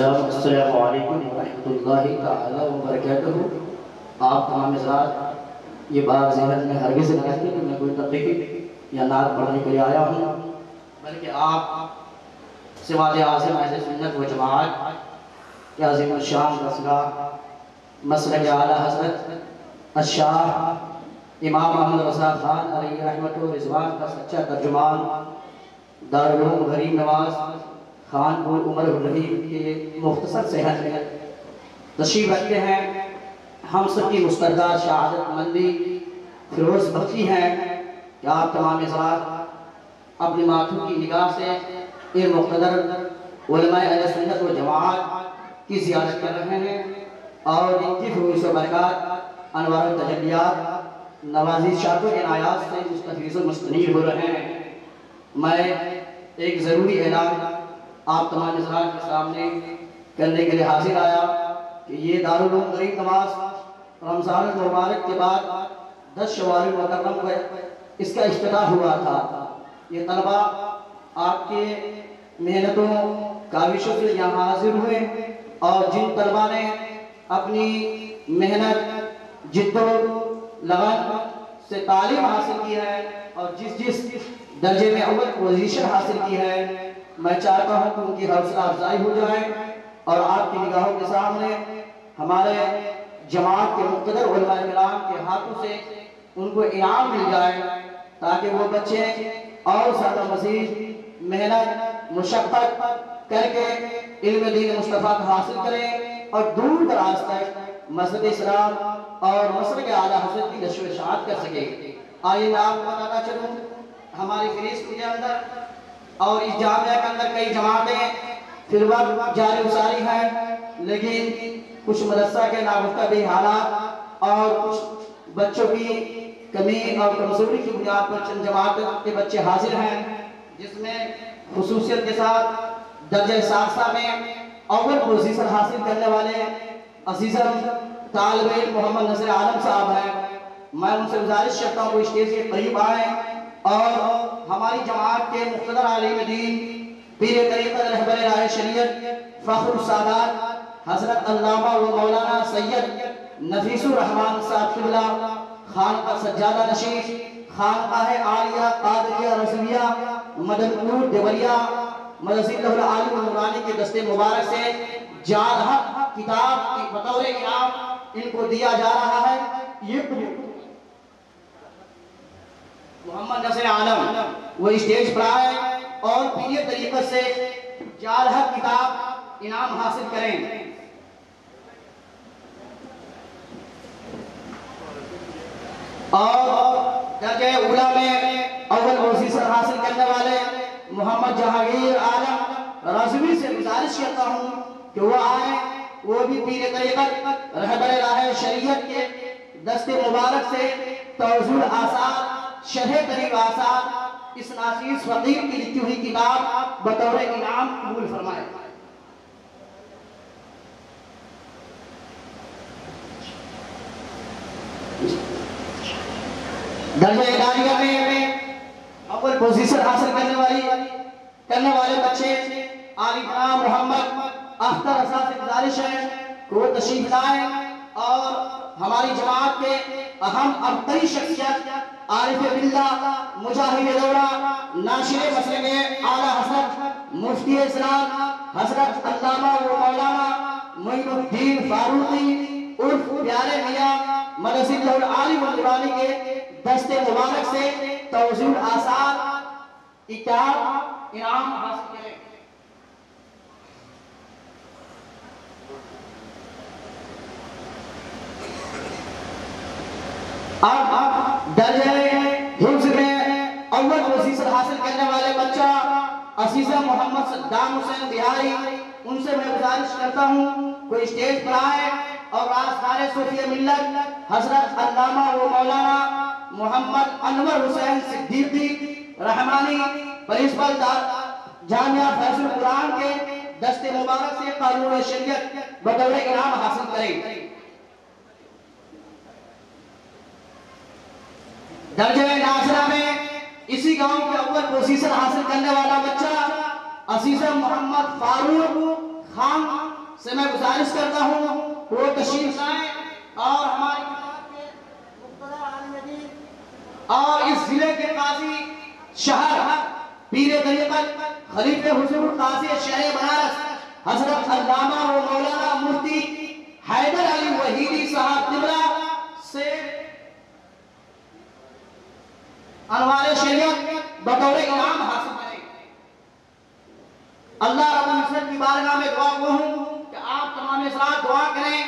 السلام السلام علیکم ورحمۃ اللہ تعالی وبرکاتہ۔ آپ تمام حضرات، یہ بات ذہن میں ہرگز نہ رکھیں کہ میں کوئی تقریب یا نعت پڑھنے کے لیے آیا ہوں، بلکہ آپ سواد اعظم اہل سنت و جماعت کے عظیم الشان رسگاہ مسلک اعلیٰ حضرت، الشاہ امام محمد رضا خان علیہ رحمت و رضوان کا سچا ترجمان، دارالعلوم غریب نواز خان پور عمر الرحیم کے مختصر صحت میں تشریف رکھتے ہیں۔ ہم سب کی مستردہ شہادت مندی فیروز بخشی ہیں کہ آپ تمام حضرات اپنی ماتھوں کی نگاہ سے ان مقتدر علماء اہل سنت و جماعت کی زیارت کر رہے ہیں۔ اور ان کی فروس و برکات، انوار تجلیات نوازی شاک و عنایات سے مستفیض و مستنیر ہو رہے ہیں۔ میں ایک ضروری اعلان آپ تمام حضرات کے سامنے کرنے کے لیے حاضر آیا کہ یہ دارالعلوم غریب نماز رمضان المبارک کے بعد دس شوال مکرم کو اس کا افتتاح ہوا تھا۔ یہ طلبہ آپ کے محنتوں، کاوشوں سے یہاں حاضر ہوئے اور جن طلبہ نے اپنی محنت، جد و لغن سے تعلیم حاصل کی ہے اور جس جس درجے میں اول پوزیشن حاصل کی ہے میں چاہتا ہوں کہ ان کی حوصلہ افزائی ہو جائے اور آپ کی نگاہوں کے سامنے ہمارے جماعت کے مقتدر علماء کرام کے ہاتھوں سے ان کو انعام مل جائے تاکہ وہ بچے اور زیادہ مزید محنت، مشقت کر کے علم دین مصطفیٰ کا حاصل کریں اور دور دراز تک مسجد اسلام اور مسجد کے اعلیٰ حضرت کی نشو اشاعت کر سکے آئیے میں آپ کو بتانا چلوں، ہماری فریسٹ کے اندر۔ اور اس جامعہ کے اندر کئی جماعتیں فی الوقت جاری وساری ہیں، لیکن کچھ مدرسہ کے ناگفتہ بھی حالات اور کچھ بچوں کی کمی اور کمزوری کی بنیاد پر چند جماعت کے بچے حاضر ہیں، جس میں خصوصیت کے ساتھ درجہ سادسہ میں اول پوزیشن حاصل کرنے والے عزیزم طالب علم محمد نصر عالم صاحب ہیں۔ میں ان سے گزارش کرتا ہوں وہ اسٹیج کے قریب آئیں۔ اور ہماری جماعت کے مقتدر عالم دین پیر طریقت رہبر راہ شریعت، فخر السادات، حضرت علامہ و مولانا سید نفیس الرحمن صاحب قبلہ، خان کا سجادہ نشیش خان کا ہے عالیہ، قادریہ رسویہ مدن پور دیوریا مدرسی اللہ العالم المرانی کے دستے مبارک سے جال حق کتاب کی بطور انعام ان کو دیا جا رہا ہے۔ یہ محمد نصر عالم۔ وہ اسٹیج پر آئے اور پیے طریقت سے جال حق کتاب انعام حاصل کریں۔ اور درجہ اولا میں اول پوزیشن حاصل کرنے والے محمد جہانگیر عالم رضوی سے گزارش کرتا ہوں کہ وہ آئے، وہ بھی پیر طریقت رہبر راہ شریعت کے دست مبارک سے توزول آساد شرح قریب آساد اس ناسیس فقیر کی لکھی ہوئی کتاب بطور انعام قبول فرمائے۔ درجہ اداریہ میں اول پوزیشن حاصل کرنے والی، کرنے والے بچے علی نام محمد اختر رضا سے گزارش ہے کہ وہ تشریف لائیں اور ہماری جماعت کے اہم ابتری شخصیت عارف باللہ، مجاہد دورہ، ناشر مسلم اعلیٰ حضرت مفتی اسلام، حضرت علامہ و مولانا معین الدین فاروقی، عرف پیارے میاں مدرسی اللہ العالم القرآنی کے دست مبارک سے توزیل آسان اکتاب انعام حاصل کریں۔ اب درجہ حفظ میں اول پوزیشن حاصل کرنے والے بچہ عزیزہ محمد صدام حسین بہاری، ان سے میں گزارش کرتا ہوں، کوئی اسٹیج پر آئے اور راستار صوفیہ ملت، حضرت علامہ و مولانا محمد انور حسین صدیقی رحمانی، پرنسپل جامعہ فیصل قرآن کے دست مبارک سے قانون شریعت بطور انعام حاصل کریں۔ درجہ ناصرہ میں اسی گاؤں کے اول پوزیشن حاصل کرنے والا بچہ عزیزہ محمد فاروق خان سے میں گزارش کرتا ہوں، وہ تشریف لائیں اور ہماری اور اس ضلع کے قاضی شہر پیر طریقت خلیف حضور قاضی شہر بنارس حضرت علامہ و مولانا مفتی حیدر علی وحیدی صاحب قبلہ سے انوار شریعت بطور امام حاصل کریں اللہ رب العزت کی بارگاہ میں دعا کو ہوں کہ آپ تمام افراد دعا کریں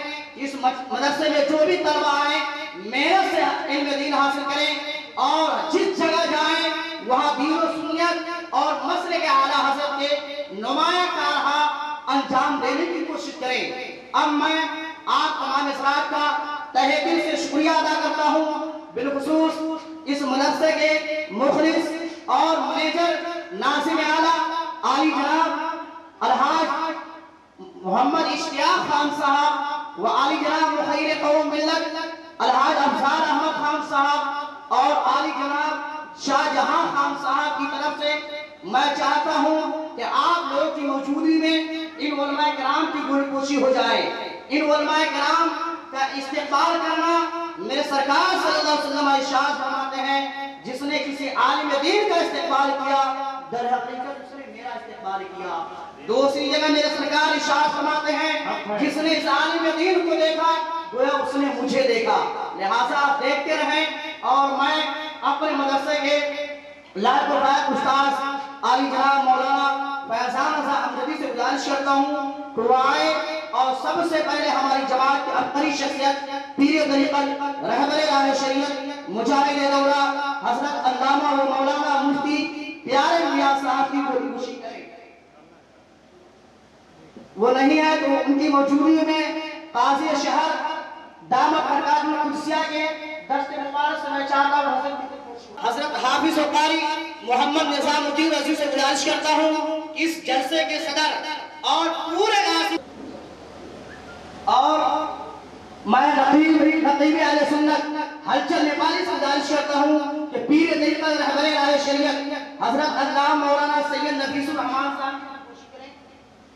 اس مدرسے میں جو بھی طلبہ آئیں محنت سے علم دین حاصل کریں اور جس جگہ جائیں، وہاں دین و سنیت اور مسئلے کے اعلیٰ حضرت کے نمایاں کارہا انجام دینے کی کوشش کریں۔ اب میں آپ تمام افراد کا تہہ دل سے شکریہ ادا کرتا ہوں۔ بالخصوص اس مدرسے کے مخلص اور منیجر ناظم اعلیٰ عالی جناب الحاج محمد اشتیاق خان صاحب و عالی جناب مخیر قوم ملت، الحاج افزار احمد خان صاحب اور عالی جناب شاہ جہاں خان صاحب کی طرف سے میں چاہتا ہوں کہ آپ لوگ کی موجودی میں ان علماء کرام کی گل پوشی ہو جائے۔ ان علماء کرام کا استقبال کرنا میرے سرکار صلی اللہ علیہ وسلم اشارت فرماتے ہیں، جس نے کسی عالم دین کا استقبال کیا، در حقیقت اس نے میرا استقبال کیا۔ دوسری جگہ میرے سرکار اشارت فرماتے ہیں، جس نے اس عالم دین کو دیکھا، گویا اس نے مجھے دیکھا۔ لہٰذا آپ دیکھتے رہیں اور میں اپنے مدرسے کے لائق و استاذ علی جناب مولانا فیضان رضا امجدی سے گزارش کرتا ہوں کہ وہ آئے اور سب سے پہلے ہماری جماعت کی اپنی شخصیت، پیر طریقت رہبر راہ شریعت، مجاہد دورہ، حضرت علامہ و مولانا مفتی پیارے میاں صاحب کی بڑی خوشی کریں وہ نہیں ہے تو ان کی موجودگی میں قاضی شہر دامت حرکات القدسیہ کے دست مبارک سے میں چاہتا ہوں حضرت حضرت حافظ و قاری محمد نظام الدین رضی سے گزارش کرتا ہوں اس جلسے کے صدر اور پورے قاضی اور میں نقیب نقیب علیہ سنت حلچل نیپالی سے گزارش کرتا ہوں کہ پیر طریقہ رہبر راہ شریعت حضرت اللہ مولانا سید نفیس الرحمان صاحب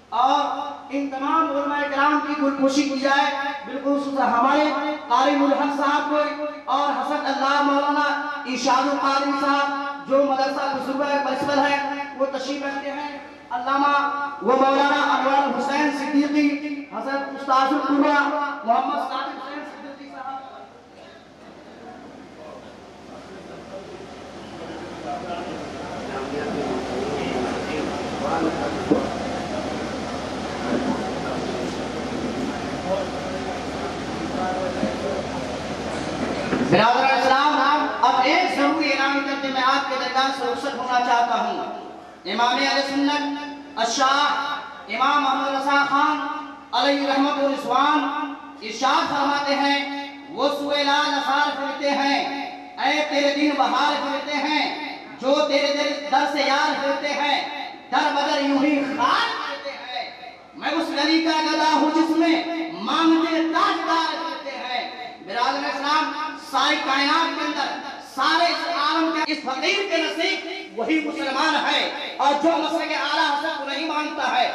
اور ان تمام علماء کرام کی گل پوشی کی جائے بالکل ہمارے قاری الحق صاحب کو اور حسن اللہ مولانا اشاد القادم صاحب جو مدرسہ بزرگہ پرسپل ہے، وہ تشریف رکھتے ہیں۔ علامہ وہ مولانا انوار حسین صدیقی، حضرت استاذ القرآ محمد صادق حسین صدیقی صاحب۔ برادر اسلام اب ایک ضروری اعلان کرتے میں آپ کے درگاہ سے رخصت ہونا چاہتا ہوں۔ امام علیہ سنت، الشاہ امام محمد رضا خان علیہ رحمت و رضوان ارشاد فرماتے ہیں وہ سوئے لال اثار پھرتے ہیں، اے تیرے دن بہار پھرتے ہیں، جو تیرے دل در سے یار پھرتے ہیں، در بدر یوں ہی خار پھرتے ہیں۔ میں اس گلی کا گدا ہوں جس میں مانگتے تاجدار پھرتے ہیں۔ برادر اسلام ساری کائنات کے اندر سارے اس عالم کے اس فقیر کے نصیب وہی مسلمان ہے۔ اور جو مسئلہ کے اعلیٰ حضرت کو نہیں مانتا ہے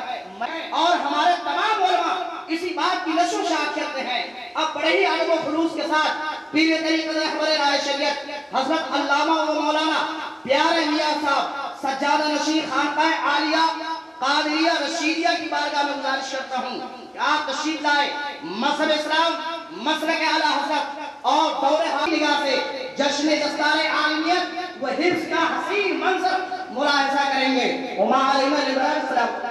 اور ہمارے تمام علماء اسی بات کی نشو شاہد کرتے ہیں۔ اب بڑے ہی عدم و خلوص کے ساتھ پیر طریقہ رہبر رائے شریعت حضرت علامہ و مولانا پیارے میاں صاحب سجادہ نشیر خانقاہ عالیہ قادریہ رشیدیہ کی بارگاہ میں گزارش کرتا ہوں کہ آپ تشریف لائے۔ مذہب اسلام مسلک اعلیٰ حضرت اور دور حال نگاہ سے جشن دستار عالمیت و حفظ کا حسین منظر ملاحظہ کریں گے۔ وما علیہ السلام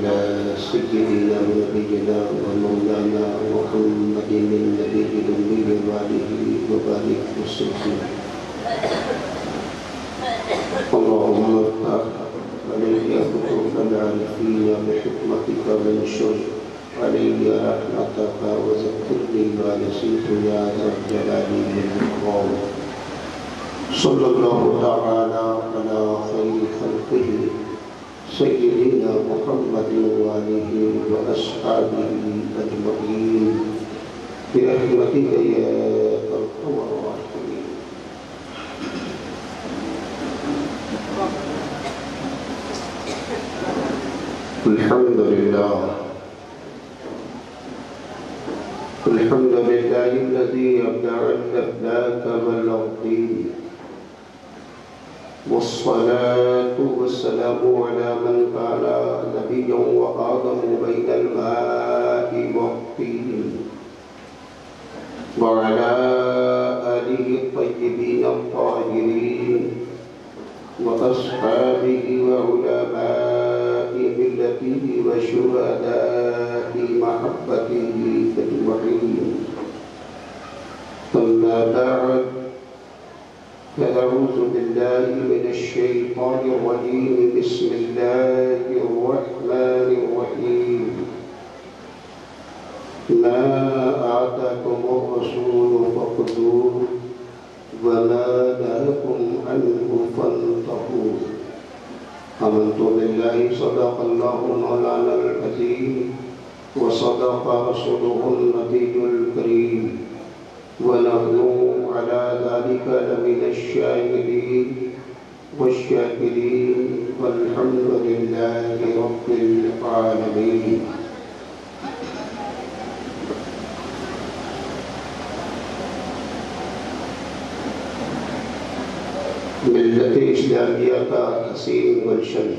على سيدنا ونبينا ومولانا محمد النبي الأمي وآله وبارك وسلم. اللهم افتح علي فتوح العارفين بحكمتك وانشر علي رحمتك وذكرني ما نسيت يا ذا الجلال والإكرام. صلى الله تعالى على خير خلقه سيدنا محمد وآله وأصحابه أجمعين. برحمتك يا أرحم الراحمين. الحمد لله. الحمد لله الذي أبدع الأفلاك والأرضين والصلاة والسلام على من كان نبيا وآدم بين الماء والطين. وعلى آله الطيبين الطاهرين وأصحابه وعلماء ملته وشهداء محبته أجمعين. أما بعد فأعوذ بالله من الشيطان الرجيم. بسم الله الرحمن الرحيم. ما آتاكم الرسول فخذوه وما نهاكم عنه فانتهوا آمنت بالله. صدق الله مولانا العظيم. وصدق رسوله النبي الكريم. ونحن على ذلك لمن الشاهدين والشاكرين والحمد لله رب العالمين. ملت اسلامیہ کا حسین گلشن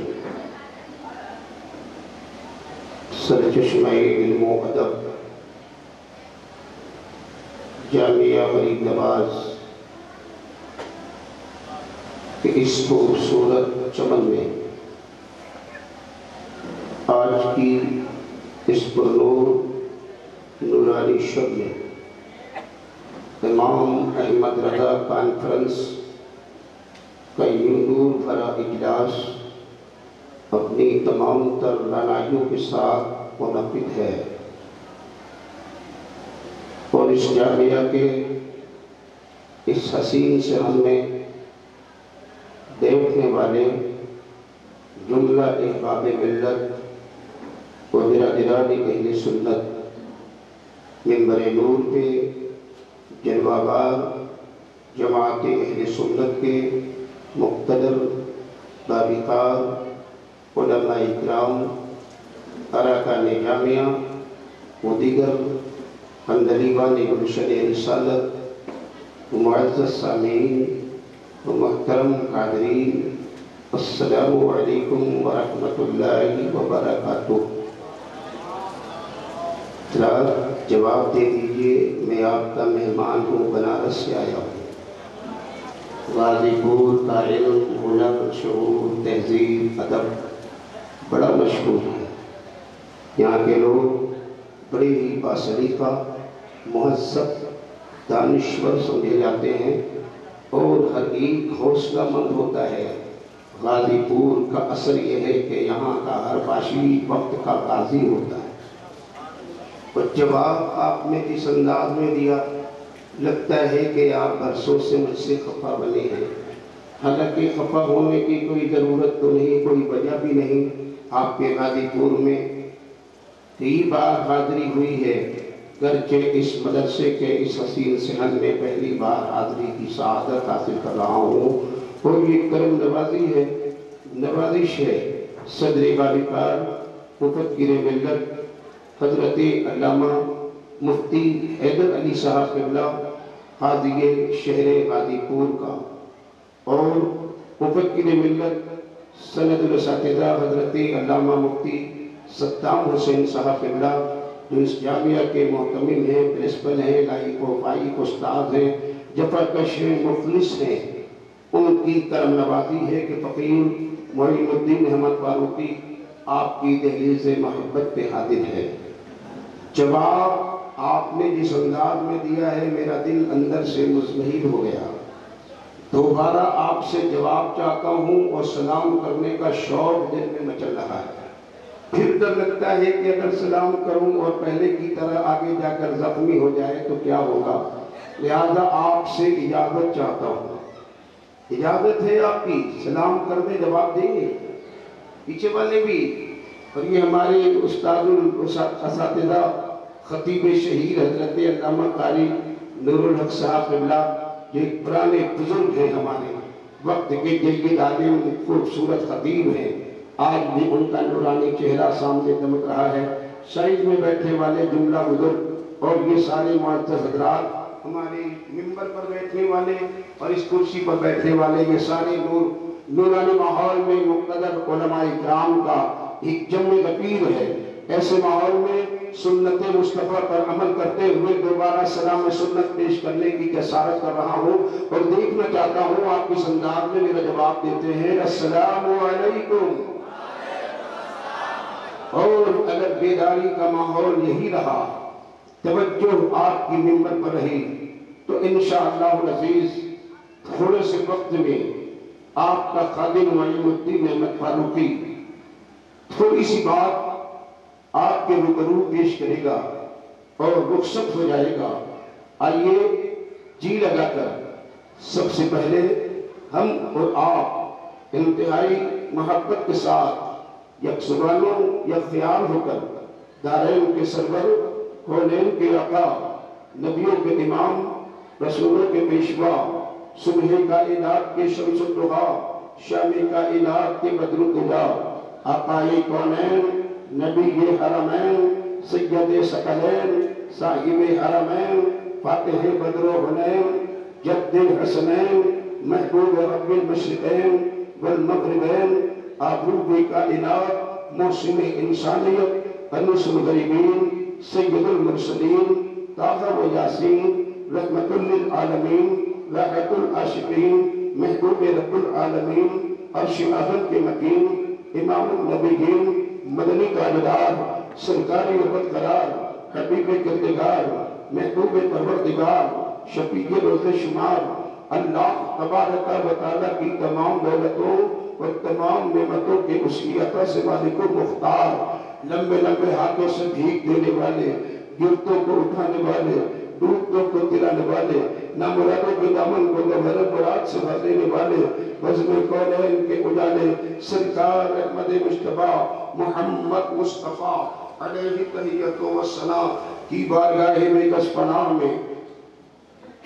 سرچشمہ علم و ادب نواز کہ اس خوبصورت چمن میں آج کی اس پرنور نورانی شب میں امام احمد رضا کانفرنس کا یوں بھرا اجلاس اپنی تمام تر رانائیوں کے ساتھ منعقد ہے اور اس جامعہ کے اس حسین سے ہم میں دیکھنے والے جملہ احباب ملت و برادرانی اہل سنت ممبر نور پہ جلوہ بار جماعت اہل سنت کے، مقتدر بابقار علماء اکرام، اراکان جامعہ و دیگر حمدلیوان گلشن رسالت معزز سامعین و محترم قادرین السلام علیکم ورحمۃ اللہ وبرکاتہ۔ جواب دے دیجیے، میں آپ کا مہمان ہوں، بنارس سے آیا ہوں۔ غازی پور کا علم ہنر شعور تہذیب، ادب، بڑا مشہور ہے۔ یہاں کے لوگ بڑے ہی باصلیقہ مہذب دانشور سمجھے جاتے ہیں اور ہر ایک حوصلہ مند ہوتا ہے۔ غازی پور کا اثر یہ ہے کہ یہاں کا ہر باشی وقت کا قاضی ہوتا ہے۔ اور جواب آپ نے جس انداز میں دیا، لگتا ہے کہ آپ برسوں سے مجھ سے خفا بنے ہیں۔ حالانکہ خفا ہونے کی کوئی ضرورت تو نہیں، کوئی وجہ بھی نہیں۔ آپ کے غازی پور میں کئی بار حاضری ہوئی ہے۔ گرچہ اس مدرسے کے اس حسین صحن میں پہلی بار حاضری کی سعادت حاصل کر رہا ہوں۔ اور یہ کرم نوازی ہے، نوازش ہے۔ صدر بالکار مفت گر ملت، حضرت علامہ مفتی حیدر علی صاحب قبلہ حاضی شہر غازی پور کا۔ اور مفکر ملت، سند الاساتذہ حضرت علامہ مفتی ستام حسین صاحب قبلہ جو اس جامعہ کے محتمل ہیں، پرنسپل ہیں، لائق و فائق استاد ہیں جفا کش ہیں مخلص ہیں، ان کی کرم نوازی ہے کہ فقیر معین الدین احمد فاروقی آپ کی دہلیز محبت پہ حاضر ہے جواب آپ نے جس انداز میں دیا ہے، میرا دل اندر سے مزمحل ہو گیا۔ دوبارہ آپ سے جواب چاہتا ہوں اور سلام کرنے کا شوق دل میں مچل رہا ہے۔ پھر ڈر لگتا ہے کہ اگر سلام کروں اور پہلے کی طرح آگے جا کر زخمی ہو جائے تو کیا ہوگا؟ لہذا آپ سے اجازت چاہتا ہوں۔ اجازت ہے آپ کی۔ سلام کرنے جواب دیں گے؟ پیچھے والے بھی۔ اور یہ ہمارے استاد اساتذہ خطیب شہید حضرت علامہ قاری نور الحق صاحب قبلہ، جو ایک پرانے بزرگ ہیں ہمارے۔ وقت کے جید عالم خوبصورت خطیب ہیں۔ آج بھی ان کا نورانی چہرہ سامنے دمک رہا ہے۔ سائز میں بیٹھے والے جملہ بزرگ اور یہ سارے معزز حضرات، ہمارے ممبر پر بیٹھنے والے اور اس کرسی پر بیٹھنے والے، یہ سارے نور، نورانی ماحول میں مقتدر علماء اکرام کا ایک جمع غفیر ہے۔ ایسے ماحول میں سنت مصطفیٰ پر عمل کرتے ہوئے دوبارہ سلام سنت پیش کرنے کی جسارت کر رہا ہوں اور دیکھنا چاہتا ہوں آپ کس انداز میں میرا جواب دیتے ہیں۔ السلام علیکم۔ اور اگر بیداری کا ماحول یہی رہا، توجہ آپ کی ممبر پر رہی، تو انشاءاللہ العزیز تھوڑے سے وقت میں آپ کا خادم معیم الدین احمد فاروقی تھوڑی سی بات آپ کے روبرو پیش کرے گا اور رخصت ہو جائے گا۔ آئیے جی لگا کر سب سے پہلے ہم اور آپ انتہائی محبت کے ساتھ یک سبانوں یا خیال ہو کر دارین کے سرور، کونین کے آقا نبیوں کے امام، رسولوں کے پیشوا، صبح کائنات کے شمس الدہا شام کائنات کے بدر الدہا آقائی کونین، نبی حرمین، سید سکلین صاحب حرمین، فاتح بدر و حنین، جد حسنین، محبوب رب المشرقین، والمغربین آبروب کائنات موسم انسانیت انس الغریبین سید المرسلین تاغر و یاسین، رحمت للعالمین، راحت العاشقین، محبوب رب العالمین، عرش اہل کے مکین امام النبیین، مدنی تاجدار سرکاری عبد قرار، حبیب کردگار، محبوب پروردگار شفیق روز شمار، اللہ تبارک و تعالیٰ کی تمام دولتوں اور تمام نعمتوں کے اس کی عطا سے مالک و مختار، لمبے لمبے ہاتھوں سے بھیگ دینے والے، گرتوں کو اٹھانے والے، ڈوبتوں کو تلانے والے نامرادوں کے دامن کو گوھر مراد سے بھر دینے والے وزن کونین کے اجالے؟ سرکار احمد مشتبہ محمد مصطفیٰ علیہ تحییت و سلام کی بارگاہ میں کس پناہ میں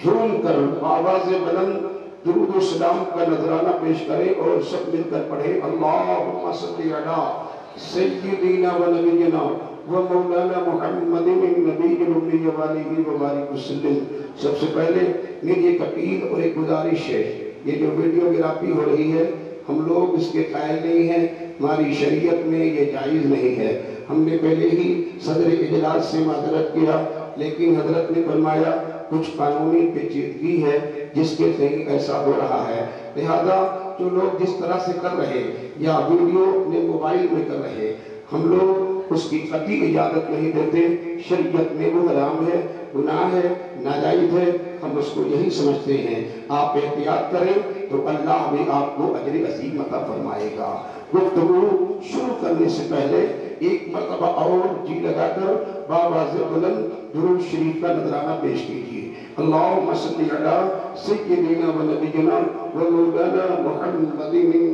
جھوم کر آواز بلند درود و سلام کا نظرانہ پیش کرے اور سب مل کر پڑھے اللہم صلی علی سیدینا و نبینا و مولانا محمد نبی نبی والی و بارک وسلم۔ سب سے پہلے میری ایک اپیل اور ایک گزارش ہے۔ یہ جو ویڈیو گرافی ہو رہی ہے، ہم لوگ اس کے قائل نہیں ہیں۔ ہماری شریعت میں یہ جائز نہیں ہے۔ ہم نے پہلے ہی صدر اجلاس سے معذرت کیا، لیکن حضرت نے فرمایا، کچھ قانونی پیچیدگی ہے۔ جس کے تحت ایسا ہو رہا ہے۔ لہذا جو لوگ جس طرح سے کر رہے یا ویڈیو اپنے موبائل میں کر رہے، ہم لوگ اس کی قطعی اجازت نہیں دیتے۔ شریعت میں وہ حرام ہے، گناہ ہے، ناجائز ہے، ہم اس کو یہی سمجھتے ہیں۔ آپ احتیاط کریں تو اللہ بھی آپ کو اجر عظیم عطا فرمائے گا۔ گفتگو شروع کرنے سے پہلے ایک مرتبہ اور جی لگا کر بابا بلند درود شریف کا نظرانہ پیش کیجیے اللہم صلی علی سیدنا و نبینا و مولانا محمد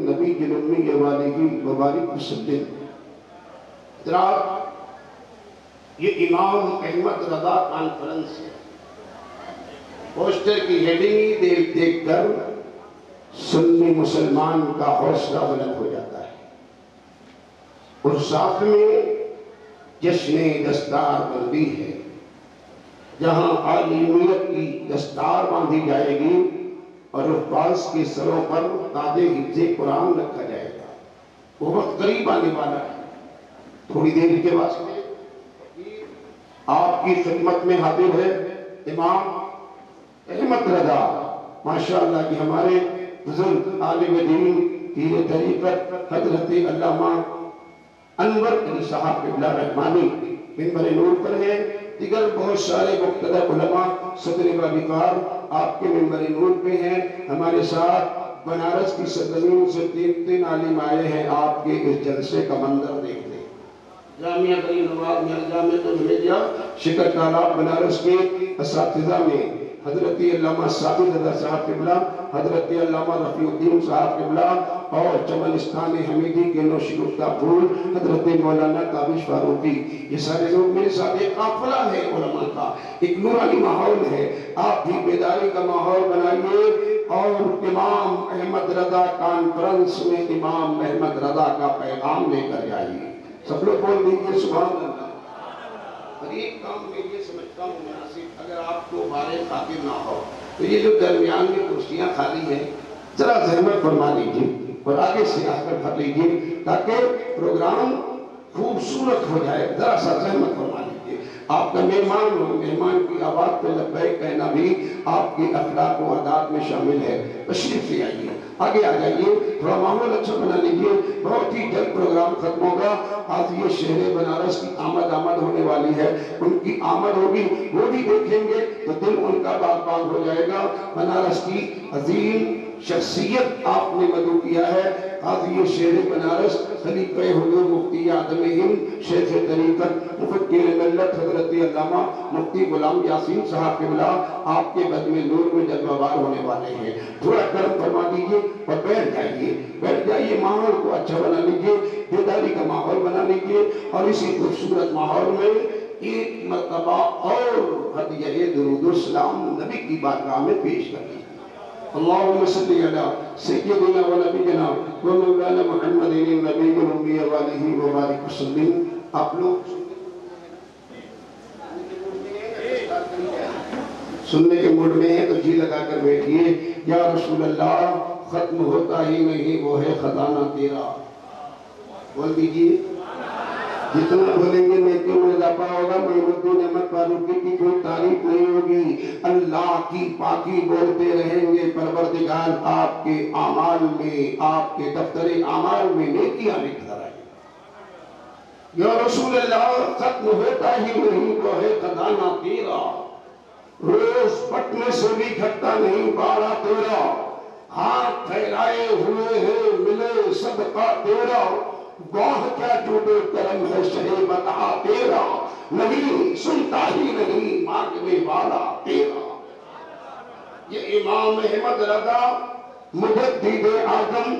نبی جنمی والی و بارک وسلم یہ امام احمد رضا کانفرنس ہے پوسٹر کی ہیڈنگ دیکھ دیکھ کر سنی مسلمان کا حوصلہ بلند ہو جاتا ہے۔ اور ساتھ میں جشن دستار بندی ہے۔ جہاں عالمیت کی دستار باندھی جائے گی اور عباس کے سروں پر تاج حفظ قرآن رکھا جائے گا۔ وہ وقت قریب آنے والا ہے۔ تھوڑی دیر کے واسطے۔ آپ کی خدمت میں حاضر ہے امام احمد رضا، ماشاءاللہ کی ہمارے بزرگ عالم دین پیر طریقت حضرت علامہ انور علی صاحب قبلہ رحمانی، منبر نور پر ہے دیگر بہت سارے مقتدہ علماء، صدر وابقار آپ کے منبر نور پہ ہیں۔ ہمارے ساتھ بنارس کی سرزمین سے تین تین عالم آئے ہیں۔ آپ کے اس جلسے کا منظر دیکھ لیں۔ جامعہ بری نواب مرزا میں تو بھیجا شکر تالاب بنارس کے اساتذہ میں حضرت علامہ ثابت رضا صاحب قبلہ، حضرت علامہ رفیع الدین صاحب قبلہ اور چمنستان حمیدی کے نوشی گفتہ پھول، حضرت مولانا قابش فاروقی۔ یہ سارے لوگ میرے ساتھ ایک قافلہ ایک نورانی ماحول ہے۔ آپ بھی بیداری کا ماحول بنائیے اور امام احمد رضا کانفرنس میں امام احمد رضا کا پیغام لے کر جائیے۔ سب لوگ بول دیجیے سبحان اللہ۔ اور ایک کام میں یہ سمجھتا ہوں، مناسب، اگر آپ کو بارے خاطر نہ ہو۔ تو یہ جو درمیان میں کرسیاں خالی ہیں، ذرا زحمت فرما لیجیے اور آگے سے آ کر پھر لیجیے تاکہ پروگرام خوبصورت ہو جائے۔ ذرا سا زحمت فرما لیجیے کے آپ کا مہمان ہو، مہمان کی آواز پہ لبیک کہنا بھی آپ کی اخلاق و عادات میں شامل ہے۔ تشریف لے آئیے۔ آگے آ جائیے۔ تھوڑا معمول اچھا بنا لیجیے بہت ہی جلد پروگرام ختم ہوگا۔ آج یہ شہر بنارس کی آمد آمد ہونے والی ہے۔ ان کی آمد ہوگی، وہ بھی دیکھیں گے تو دل ان کا باغ باغ ہو جائے گا۔ بنارس کی عظیم شخصیت آپ نے مدعو کیا ہے۔ آج یہ شہر بنارس، خلیفہ حضور مفتی آدم ہند، شیخ طریقت، مفکر ملت حضرت علامہ مفتی غلام یاسین صاحب کے بلا آپ کے بد میں نور میں جلوہ بار ہونے والے ہیں۔ تھوڑا کرم فرما دیجیے اور بیٹھ جائیے۔ بیٹھ جائیے، ماحول کو اچھا بنا لیجیے، بیداری کا ماحول بنا لیجیے اور اسی خوبصورت ماحول میں ایک مرتبہ اور ہدیہ درود السلام نبی کی بارگاہ میں پیش کر لیجیے اللهم صل على سيدنا ونبينا ومولانا محمد النبي الامي وعليه وبارك وسلم. آپ لوگ سننے کے موڈ میں ہیں تو جی لگا کر بیٹھیے. یا رسول اللہ، ختم ہوتا ہی نہیں، وہ ہے خزانہ تیرا. بول دیجیے. جتنا بولیں گے نیکیوں میں اضافہ ہوگا معین الدین احمد فاروقی کی کوئی تعریف نہیں ہوگی، اللہ کی پاکی بولتے رہیں گے۔ پروردگار آپ کے اعمال میں، آپ کے دفتر اعمال میں نیکیاں لکھ کر آئیں یا رسول اللہ، ختم ہوتا ہی نہیں وہ ہے خزانہ تیرا۔ روز پٹنے سے بھی گھٹتا نہیں، بارہ تیرا ہاتھ پھیلائے ہوئے ہیں، ملے صدقہ تیرا گواہ کیا جوڑے کرم ہے شہ بتا تیرا؟ نہیں، سنتا ہی نہیں، مانگنے والا تیرا۔ یہ امام احمد رضا، مجدد آدم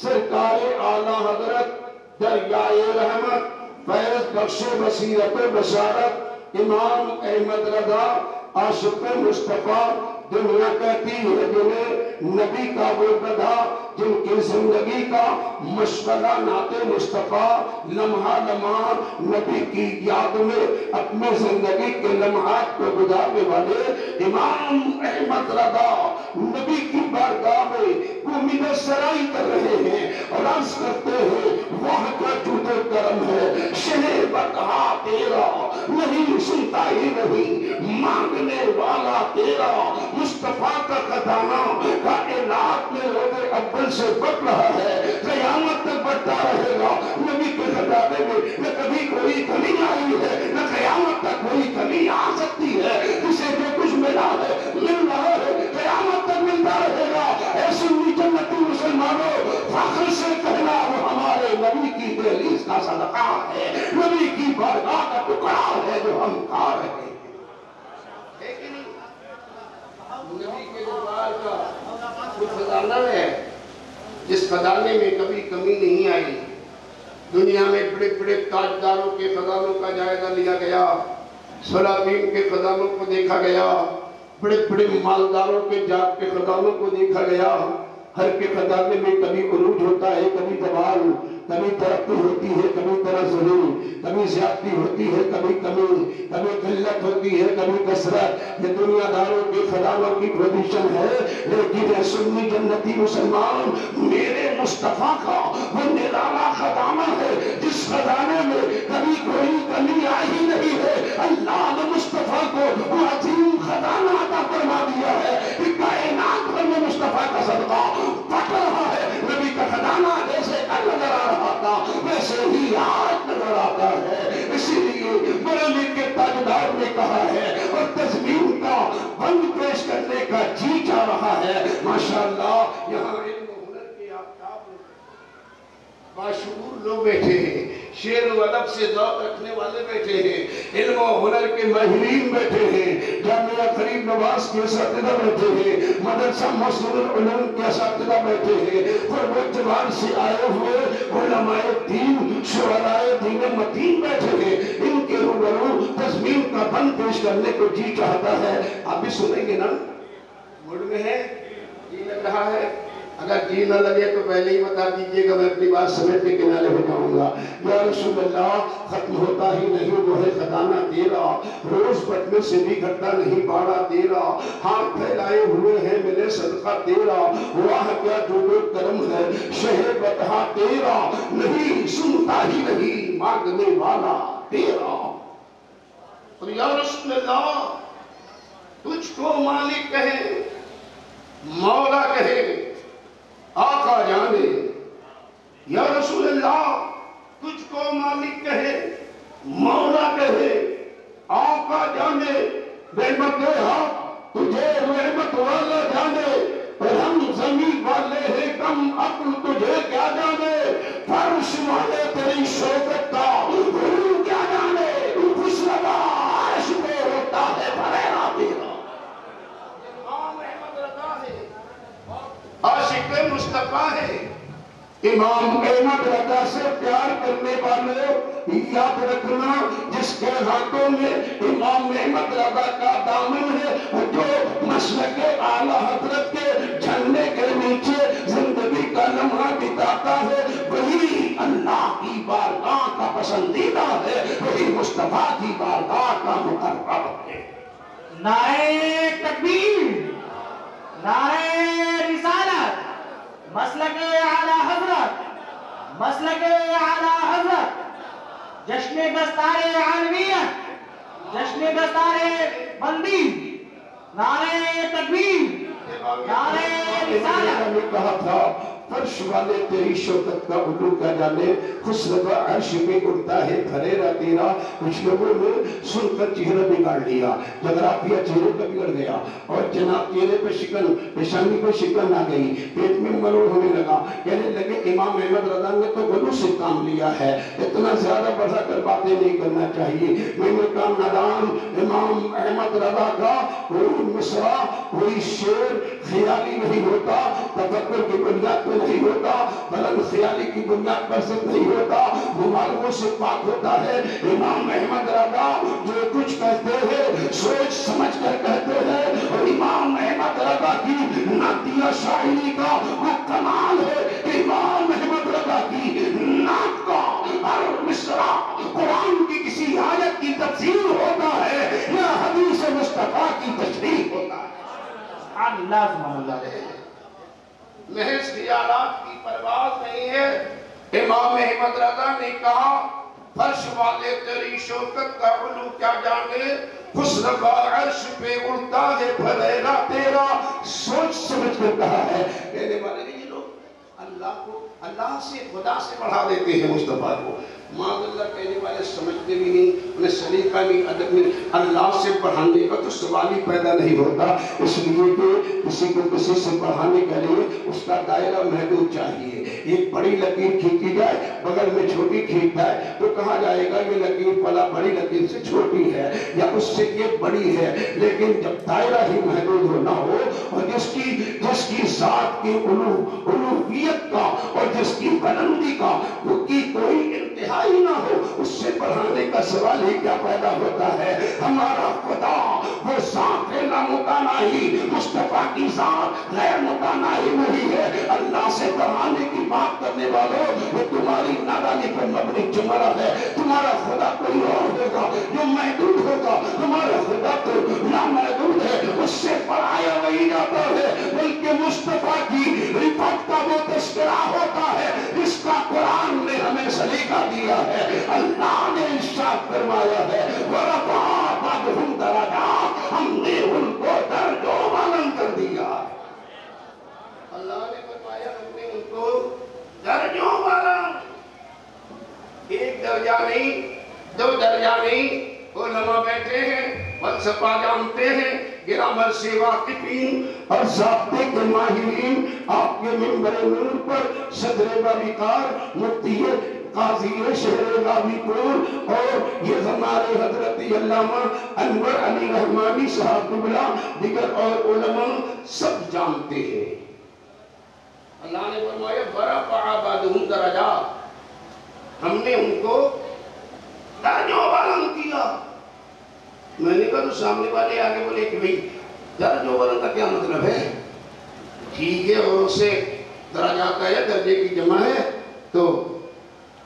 سرکار اعلی حضرت، دریائے رحمت، فیض بخش بصیرت بشارت امام احمد رضا، عاشق مصطفیٰ، دنیا کہتی ہے جنہیں نبی کا وہ گدھا جن کی زندگی کا مشغلہ نات مصطفیٰ لمحہ لمحہ نبی کی یاد میں اپنے زندگی کے لمحات کو گزارنے والے امام احمد رضا نبی کی بارگاہ میں امید سرائی کر رہے ہیں اور عرض کرتے ہیں وہ کا جوتے کرم ہے۔ شہر بکہا تیرا نہیں، سنتا ہی نہیں۔ مانگنے والا تیرا، مصطفیٰ کا خزانہ، کائنات میں روز اول سے بڑھ رہا ہے، قیامت تک بڑھتا رہے گا۔ نبی کے خزانے میں نہ کبھی کوئی کمی آئی ہے، نہ قیامت تک کوئی کمی آ سکتی ہے۔ جسے جو کچھ ملا ہے، مل رہا ہے، قیامت تک ملتا رہے گا۔ ایسے جنتی مسلمانوں، فخر سے کہنا وہ ہمارے نبی کی دہلیز کا صدقہ ہے۔ نبی کی بارگاہ کا ٹکڑا ہے جو ہم کھا رہے ہیں۔ نبی کے دربار کا جو خزانہ ہے جس خزانے میں کبھی کمی نہیں آئی، دنیا میں بڑے بڑے تاجداروں کے خزانوں کا جائزہ لیا گیا سلاطین کے خزانوں کو دیکھا گیا، بڑے بڑے مالداروں کے جات کے خزانوں کو دیکھا گیا۔ ہر کے خزانے میں کبھی عروج ہوتا ہے، کبھی دبال کبھی ترقی ہوتی ہے کبھی ترزلی کبھی زیادتی ہوتی ہے کبھی کمی کبھی قلت ہوتی ہے کبھی کثرت۔ یہ دنیا داروں کے خزانوں کی پوزیشن ہے، لیکن سنی جنتی مسلمان، میرے مصطفیٰ کا وہ نرالا خزانہ ہے، جس خزانے میں کبھی کوئی کمی آئی نہیں ہے۔ اللہ نے مصطفیٰ کو وہ عظیم خزانہ عطا فرما دیا ہے، کہ کائنات میں مصطفیٰ کا صدقہ پٹ رہا ہے۔ نبی کا خزانہ جیسے کل نظر آ رہا تھا، ویسے ہی آج نظر آتا ہے۔ اسی لیے مرلی کے تاجدار نے کہا ہے، اور تصویر کا بند پیش کرنے کا جی جا رہا ہے۔ ماشاءاللہ، یہاں علم و ہنر کے آفتاب میں باشعور لوگ بیٹھے ہیں۔ شیر و ادب سے ذوق رکھنے والے بیٹھے ہیں، علم و ہنر کے ماہرین بیٹھے ہیں، جامعہ قریب نواز کے اساتذہ بیٹھے ہیں، مدرسہ مسجد العلوم کے اساتذہ بیٹھے ہیں۔ قرب اعتبار سے آئے ہوئے علماء دین شعراء دین متین بیٹھے ہیں۔ ان کے روبرو تزمین کا بند پیش کرنے کو جی چاہتا ہے۔ آپ بھی سنیں گے نا؟ موڈ میں ہے؟ جی لگ رہا ہے۔ اگر جی نہ لگے تو پہلے ہی بتا دیجیے گا میں اپنی بات سمیٹ کے کنارے ہو جاؤں گا۔ یا رسول اللہ، ختم ہوتا ہی نہیں، وہ ہے خزانہ تیرا۔ روز بٹنے سے بھی گھٹا نہیں، باڑا تیرا۔ ہاتھ پھیلائے ہوئے ہیں ملے صدقہ تیرا۔ واہ، کیا جو جو کرم ہے، شہر بتہا تیرا۔ نہیں، سنتا ہی نہیں، مانگنے والا تیرا۔ اور یا رسول اللہ، تجھ کو مالک کہے مولا کہے آقا جانے، یا رسول اللہ تجھ کو مالک کہے، مولا کہے، آقا جانے رحمت دے حق تجھے رحمت والا جانے اور ہم زمین والے ہیں، کم عقل تجھے کیا جانے، فرش والے تیری شوکت کا غرور کیا جانے خوش لگا عرش پہ ہوتا ہے بھریرا تیرا امام احمد رضا ہے عاشق مصطفیٰ ہے۔ امام احمد رضا سے پیار کرنے والے یاد رکھنا، جس کے ہاتھوں میں امام احمد رضا کا دامن ہے جو مسلک اعلی حضرت کے جھنڈے کے نیچے زندگی کا لمحہ بتاتا ہے، وہی اللہ کی بارگاہ کا پسندیدہ ہے، وہی مصطفیٰ کی بارگاہ کا مقرر ہے۔ نعرے تکبیر۔ نعرے رسالت مسلک اعلی حضرت مسلک اعلی حضرت جشن دستار عالمیت جشن دستار بندی نعرے تکبیر نعرے رسالت فرش والے تیری شوکت کا علو کا جانے، خسرت عرش پہ اڑتا ہے پھریرا تیرا، کچھ لوگوں نے سن کر چہرہ بگاڑ لیا جغرافیہ چہرے کا بگڑ گیا۔ اور جناب چہرے پہ شکن، پیشانی پہ شکن آ گئی۔ پیٹ میں مروڑ ہونے لگا۔ کہنے لگے، امام احمد رضا نے تو غلو سے کام لیا ہے، اتنا زیادہ بڑھا کر باتیں نہیں کرنا چاہیے۔ میں نے کہا، نادان، امام احمد رضا کا کوئی مصرع، کوئی شعر خیالی نہیں ہوتا، تفکر کی بنیاد پہ نہیں ہوتا، بلند خیالی کی بنیاد پر سے نہیں ہوتا۔ وہ مبالغوں سے پاک ہوتا ہے، امام احمد رضا جو کچھ کہتے ہیں، سوچ سمجھ کر کہتے ہیں، اور امام احمد رضا کی نعتیہ شاعری کا وہ کمال ہے کہ امام احمد رضا کی نعت کا ہر مصرع قرآن کی کسی آیت کی تفسیر ہوتا ہے، یا حدیث مصطفیٰ کی تشریح ہوتا ہے۔ اللہ سبحانہ اللہ۔ محض خیالات کی پرواز نہیں ہے۔ امام احمد رضا نے کہا، فرش والے تیری شوکت کا علو کیا جانے؟ حسن کا عرش پہ اڑتا ہے بھلیرا تیرا۔ سوچ سمجھ کر کہا ہے۔ میرے والے یہ لوگ اللہ کو، اللہ سے، خدا سے بڑھا دیتے ہیں مصطفیٰ کو۔ ماں اللہ کہنے والے سمجھتے بھی نہیں، انہیں سلیقہ نہیں ادب نہیں اللہ سے پڑھانے کا تو سوال ہی پیدا نہیں ہوتا۔ اس لیے کہ کسی کو کسی سے پڑھانے کے لیے اس کا دائرہ محدود چاہیے۔ ایک بڑی لکیر کھینچی جائے بغل میں چھوٹی کھینچ جائے تو کہا جائے گا یہ لکیر پلا بڑی لکیر سے چھوٹی ہے یا اس سے یہ بڑی ہے، لیکن جب دائرہ ہی محدود ہونا ہو اور جس کی جس کی ذات کی علو علویت کا اور جس کی بلندی کا وہ کی کوئی انتہا ہی نہ ہو اس سے پڑھانے کا سوال ہی کیا پیدا ہوتا ہے؟ ہمارا خدا وہ ذات ہے نہ متناہی مصطفیٰ کی ذات غیر متناہی نہیں ہے۔ اللہ سے بڑھانے کی بات کرنے والوں، وہ تمہاری نادانی پر مبنی جمرہ نے ہمیں سلیقہ دیا ہے، اللہ نے ارشاد فرمایا ہے۔ وَرَفَعَ بَعْضُهُمْ ہم نے ان کو درجوں بلند کر دیا۔ اللہ نے فرمایا، ہم نے ان کو درجوں بلند۔ ایک درجہ نہیں، دو درجہ نہیں۔ علماء بیٹھے ہیں فلسفہ جانتے ہیں، گرامر سے واقفین اور ضابطے کے ماہرین، آپ کے ممبر نور پر صدر باریکار مفتی قاضی شہر غازی پور اور یہ ہمارے حضرت علامہ انور علی رحمانی صاحب قبلہ، دیگر اور علماء سب جانتے ہیں۔ اللہ نے فرمایا برا پڑا بعدہم درجات ہم نے ان کو درجوں بلند کیا۔ میں نے کہا، تو سامنے والے آگے بولے کہ بھئی، درجوں بلند کا کیا مطلب ہے؟ ٹھیک ہے، اور اسے درجات کا ہے درجے کی جمع ہے۔ تو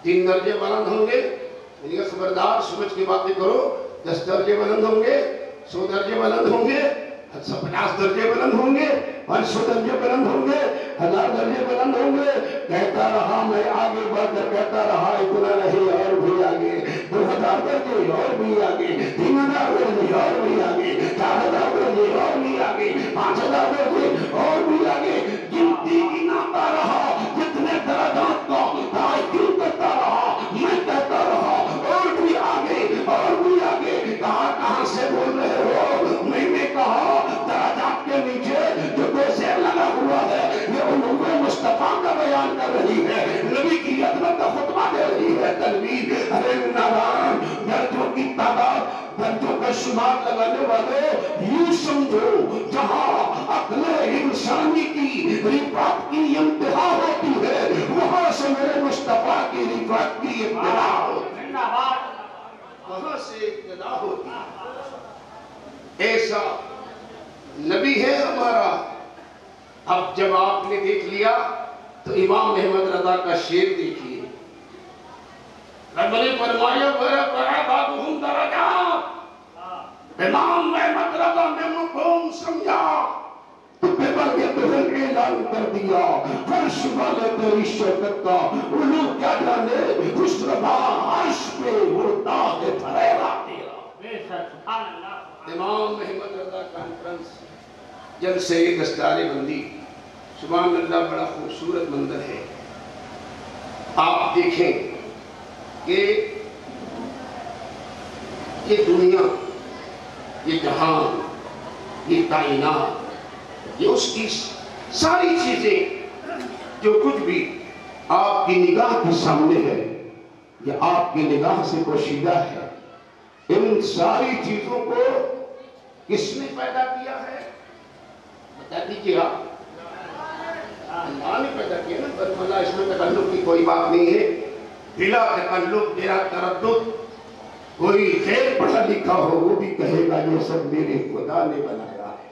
تین درجے بلند ہوں گے۔ یعنی میں نے کہا خبردار سمجھ کی باتیں کرو، دس درجے بلند ہوں گے، سو درجے بلند ہوں گے اچھا، پچاس درجے بلند ہوں گے، پانچ سو درجے بلند ہوں گے، ہزار درجے بلند ہوں گے۔ کہتا رہا میں آگے بڑھ کر، کہتا رہا اتنا نہیں اور بھی آگے۔ دو ہزار درجے اور بھی آگے، تین ہزار درجے اور بھی آگے، چار ہزار درجے اور بھی آگے، پانچ ہزار درجے اور بھی آگے۔ گنتی گناتا رہا، جتنے درجات کا بیان کر رہی ہے نبی کی عظمت کا خطبہ دے رہی ہے تنویر ارے ناران درجوں کی تعداد درجوں کا شمار لگانے والے یوں سمجھو جہاں عقل انسانی کی رفعت کی انتہا ہوتی ہے وہاں سے میرے مصطفیٰ کی رفعت کی ابتدا ہوتی وہاں سے ابتدا ہوتی ہے ایسا نبی ہے ہمارا۔ اب جب آپ نے دیکھ لیا تو امام محمد رضا کا شیر دیکھیے۔ رب نے فرمایا درجات. امام محمد رضا نے مقوم سمجھا۔ پیپر کے دہن اعلان کر دیا۔ فرش والے تیری کا کیا جانے؟ خوش ربا عرش پہ وہ داغ پھریرا امام محمد رضا کانفرنس جب سے دستار بندی۔ سبحان اللہ بڑا خوبصورت منظر ہے۔ آپ دیکھیں کہ یہ دنیا، یہ جہان، یہ کائنات، یہ اس کی ساری چیزیں جو کچھ بھی آپ کی نگاہ کے سامنے ہے، یہ آپ کی نگاہ سے پوشیدہ ہے۔ ان ساری چیزوں کو کس نے پیدا کیا ہے؟ بتا دیجیے آپ۔ اللہ نے پیدا کیا نا۔ برملا اس میں تکلف کی کوئی بات نہیں ہے۔ بلا تکلف میرا تردد۔ کوئی خیر پڑھا لکھا ہو، وہ بھی کہے گا، یہ سب میرے خدا نے بنایا ہے۔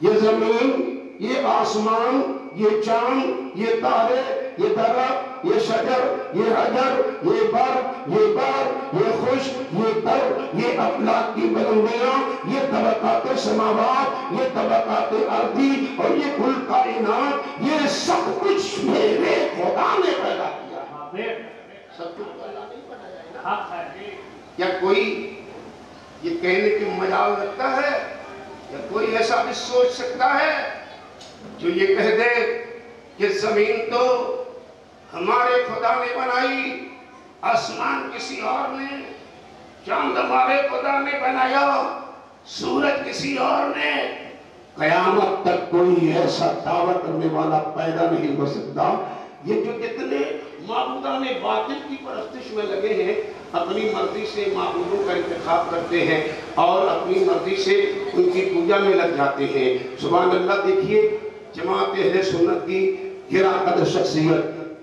یہ زمین، یہ آسمان، یہ چاند، یہ تارے، یہ درخت یہ شجر یہ حجر یہ بر یہ بر یہ خوش یہ در یہ افلاق کی بلندیاں یہ طبقات سماوات یہ طبقات ارضی اور یہ کل کائنات یہ سب کچھ میرے خدا نے پیدا کیا سب کچھ اللہ نہیں بنایا ہے جی۔ کوئی یہ کہنے کی مجال رکھتا ہے؟ یا کوئی ایسا بھی سوچ سکتا ہے جو یہ کہہ دے کہ زمین تو ہمارے خدا نے بنائی، آسمان کسی اور نے، چاند ہمارے خدا نے بنایا، سورج کسی اور نے۔ قیامت تک کوئی ایسا دعویٰ کرنے والا پیدا نہیں ہو سکتا۔ یہ جو جتنے معبودان باطل کی پرستش میں لگے ہیں، اپنی مرضی سے معبودوں کا انتخاب کرتے ہیں اور اپنی مرضی سے ان کی پوجا میں لگ جاتے ہیں۔ سبحان اللہ، دیکھیے، جماعت اہل سنت کی گرا قدر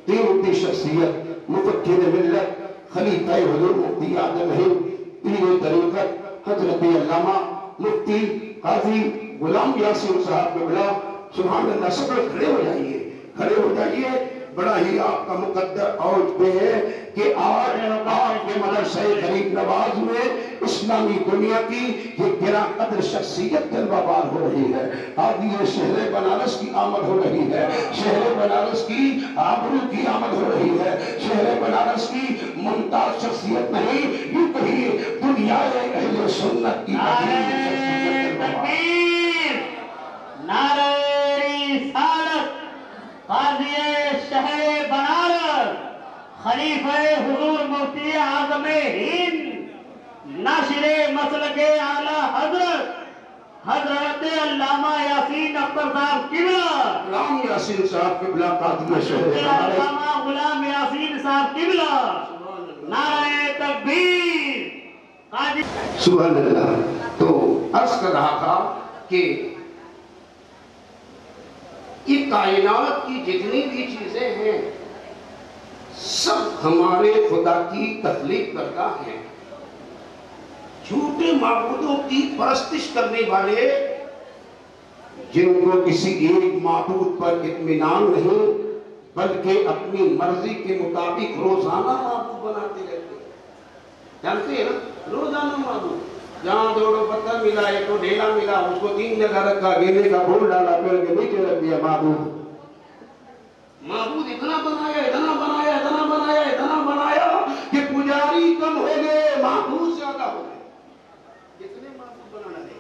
تین اتنی شخصیت مفکر ملت خلیفہ حضور مفتی آدم ہند، پیر طریقت حضرت علامہ مفتی قاضی غلام یاسر صاحب قبلہ سبحان اللہ، سب کھڑے ہو جائیے، کھڑے ہو جائیے۔ بڑا ہی آپ کا مقدر اوج پہ ہے کہ آج آپ کے مدرسہ غریب نواز میں اسلامی دنیا کی یہ گرا قدر شخصیت جلوہ بار ہو رہی ہے۔ آج یہ شہر بنارس کی آمد ہو رہی ہے۔ شہر بنارس کی آبرو کی آمد ہو رہی ہے۔ شہر بنارس کی ممتاز شخصیت نہیں یوں کہیے دنیا اہل سنت کی بار۔ تکبیر نعرہ رسالت۔ قاضی شہر بنارس خلیفہ حضور مفتی اعظم ہند ناشر مسلک اعلی حضرت حضرت علامہ یاسین اختر صاحب قبلہ۔ غلام یاسین صاحب قبلہ قادم شہر علامہ غلام یاسین صاحب قبلہ۔ نعرہ تکبیر۔ سبحان اللہ۔ تو عرض کر رہا تھا کہ یہ کائنات کی جتنی بھی چیزیں ہیں، سب ہمارے خدا کی تخلیق کرتا ہے جھوٹے معبودوں کی پرستش کرنے والے، جن کو کسی ایک معبود پر اطمینان نہیں، بلکہ اپنی مرضی کے مطابق روزانہ معبود بناتے رہتے ہیں۔ جانتے ہیں نا؟ روزانہ معبود۔ جہاں دو لوگ پتھر ملا، ایک تو ڈھیلا ملا، اس کو تین جگہ رکھا، گیلے کا بھول ڈالا پیڑ کے نیچے رکھ دیا، معبود۔ معبود اتنا بنایا اتنا بنایا اتنا بنایا اتنا بنایا کہ پجاری کم ہو گئے، معبود زیادہ ہو گئے۔ کتنے معبود بنانا ہے؟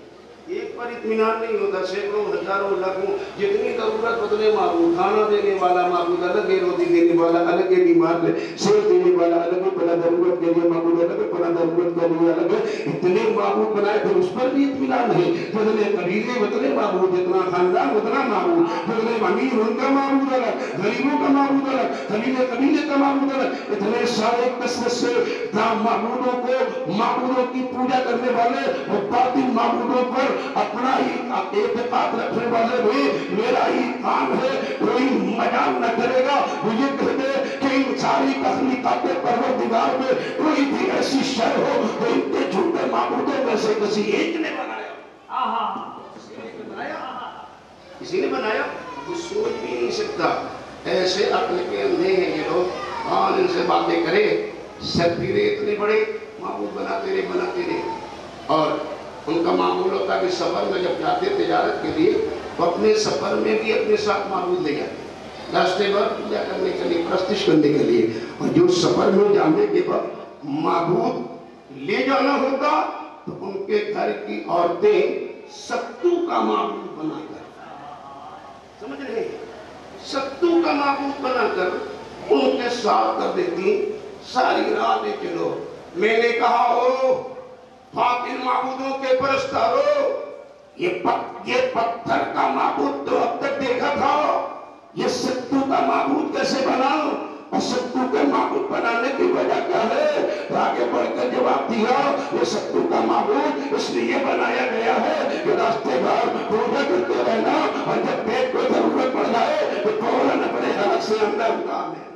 ایک پر اتمنان نہیں ہوتا، سینکڑوں، ہزاروں لکھوں جتنی ضرورت بدلے معبود، کھانا دینے والا معبود، الگ ہے روٹی دینے والا، الگ ہے بیمار ہے سیب دینے والا، الگ ہے بڑا ضرورت کے لیے معبود، الگ ہے بڑا ضرورت کے لیے الگ، اتنے معبود بنائے پھر اس پر بھی اطمینان ہے۔ بدلے قبیلے بدلے معبود، جتنا خاندان، اتنا معبود بدلے امیر، ان کا معبود الگ، غریبوں کا معبود الگ قبیلے قبیلے کا معبود الگ، اتنے سارے کثرت سے معبودوں کو معبودوں کی پوجا کرنے والے اور باطل معبودوں پر اپنا ہی اعتقاد رکھنے والے بھی میرا ہی کام ہے کوئی مجال نہ کرے گا۔ وہ یہ دے کہ ان ساری قسمی تخلیقات پروردگار میں کوئی بھی ایسی شر ہو وہ ان کے جھوٹے معبودوں میں سے کسی ایک نے بنایا۔ آہا۔ کسی نے بنایا؟ وہ سوچ بھی نہیں سکتا۔ ایسے اپنے کے اندھے ہیں یہ لوگ۔ آن ان سے باتیں کریں۔ سب بھی رہے اتنے بڑے معبود بناتے رہے بناتے رہے۔ اور ان کا معمول ہوتا کہ سفر میں جب جاتے تجارت کے لیے، وہ اپنے سفر میں بھی اپنے ساتھ معمول لے جاتے راستے پر پوجا کرنے کے لیے، پرستش کرنے کے لیے۔ اور جو سفر میں جانے کے بعد معبود لے جانا ہوگا، تو ان کے گھر کی عورتیں ستو کا معبود بنا کر، سمجھ رہے ہیں؟ ستو کا معبود بنا کر ان کے ساتھ کر دیتی ساری رات چلو میں نے کہا ہو باطل معبودوں کے پرستاروں۔ یہ پتھر کا معبود تو اب تک دیکھا تھا۔ یہ ستو کا معبود کیسے بناؤ اور ستو کے معبود بنانے کی وجہ کیا ہے؟ آگے بڑھ کر جواب دیا یہ ستو کا معبود اس لیے بنایا گیا ہے کہ راستے بار روزہ کرتے رہنا اور جب پیٹ کو ضرورت پڑ جائے تو فوراً اپنے حالت سے اندر اتارے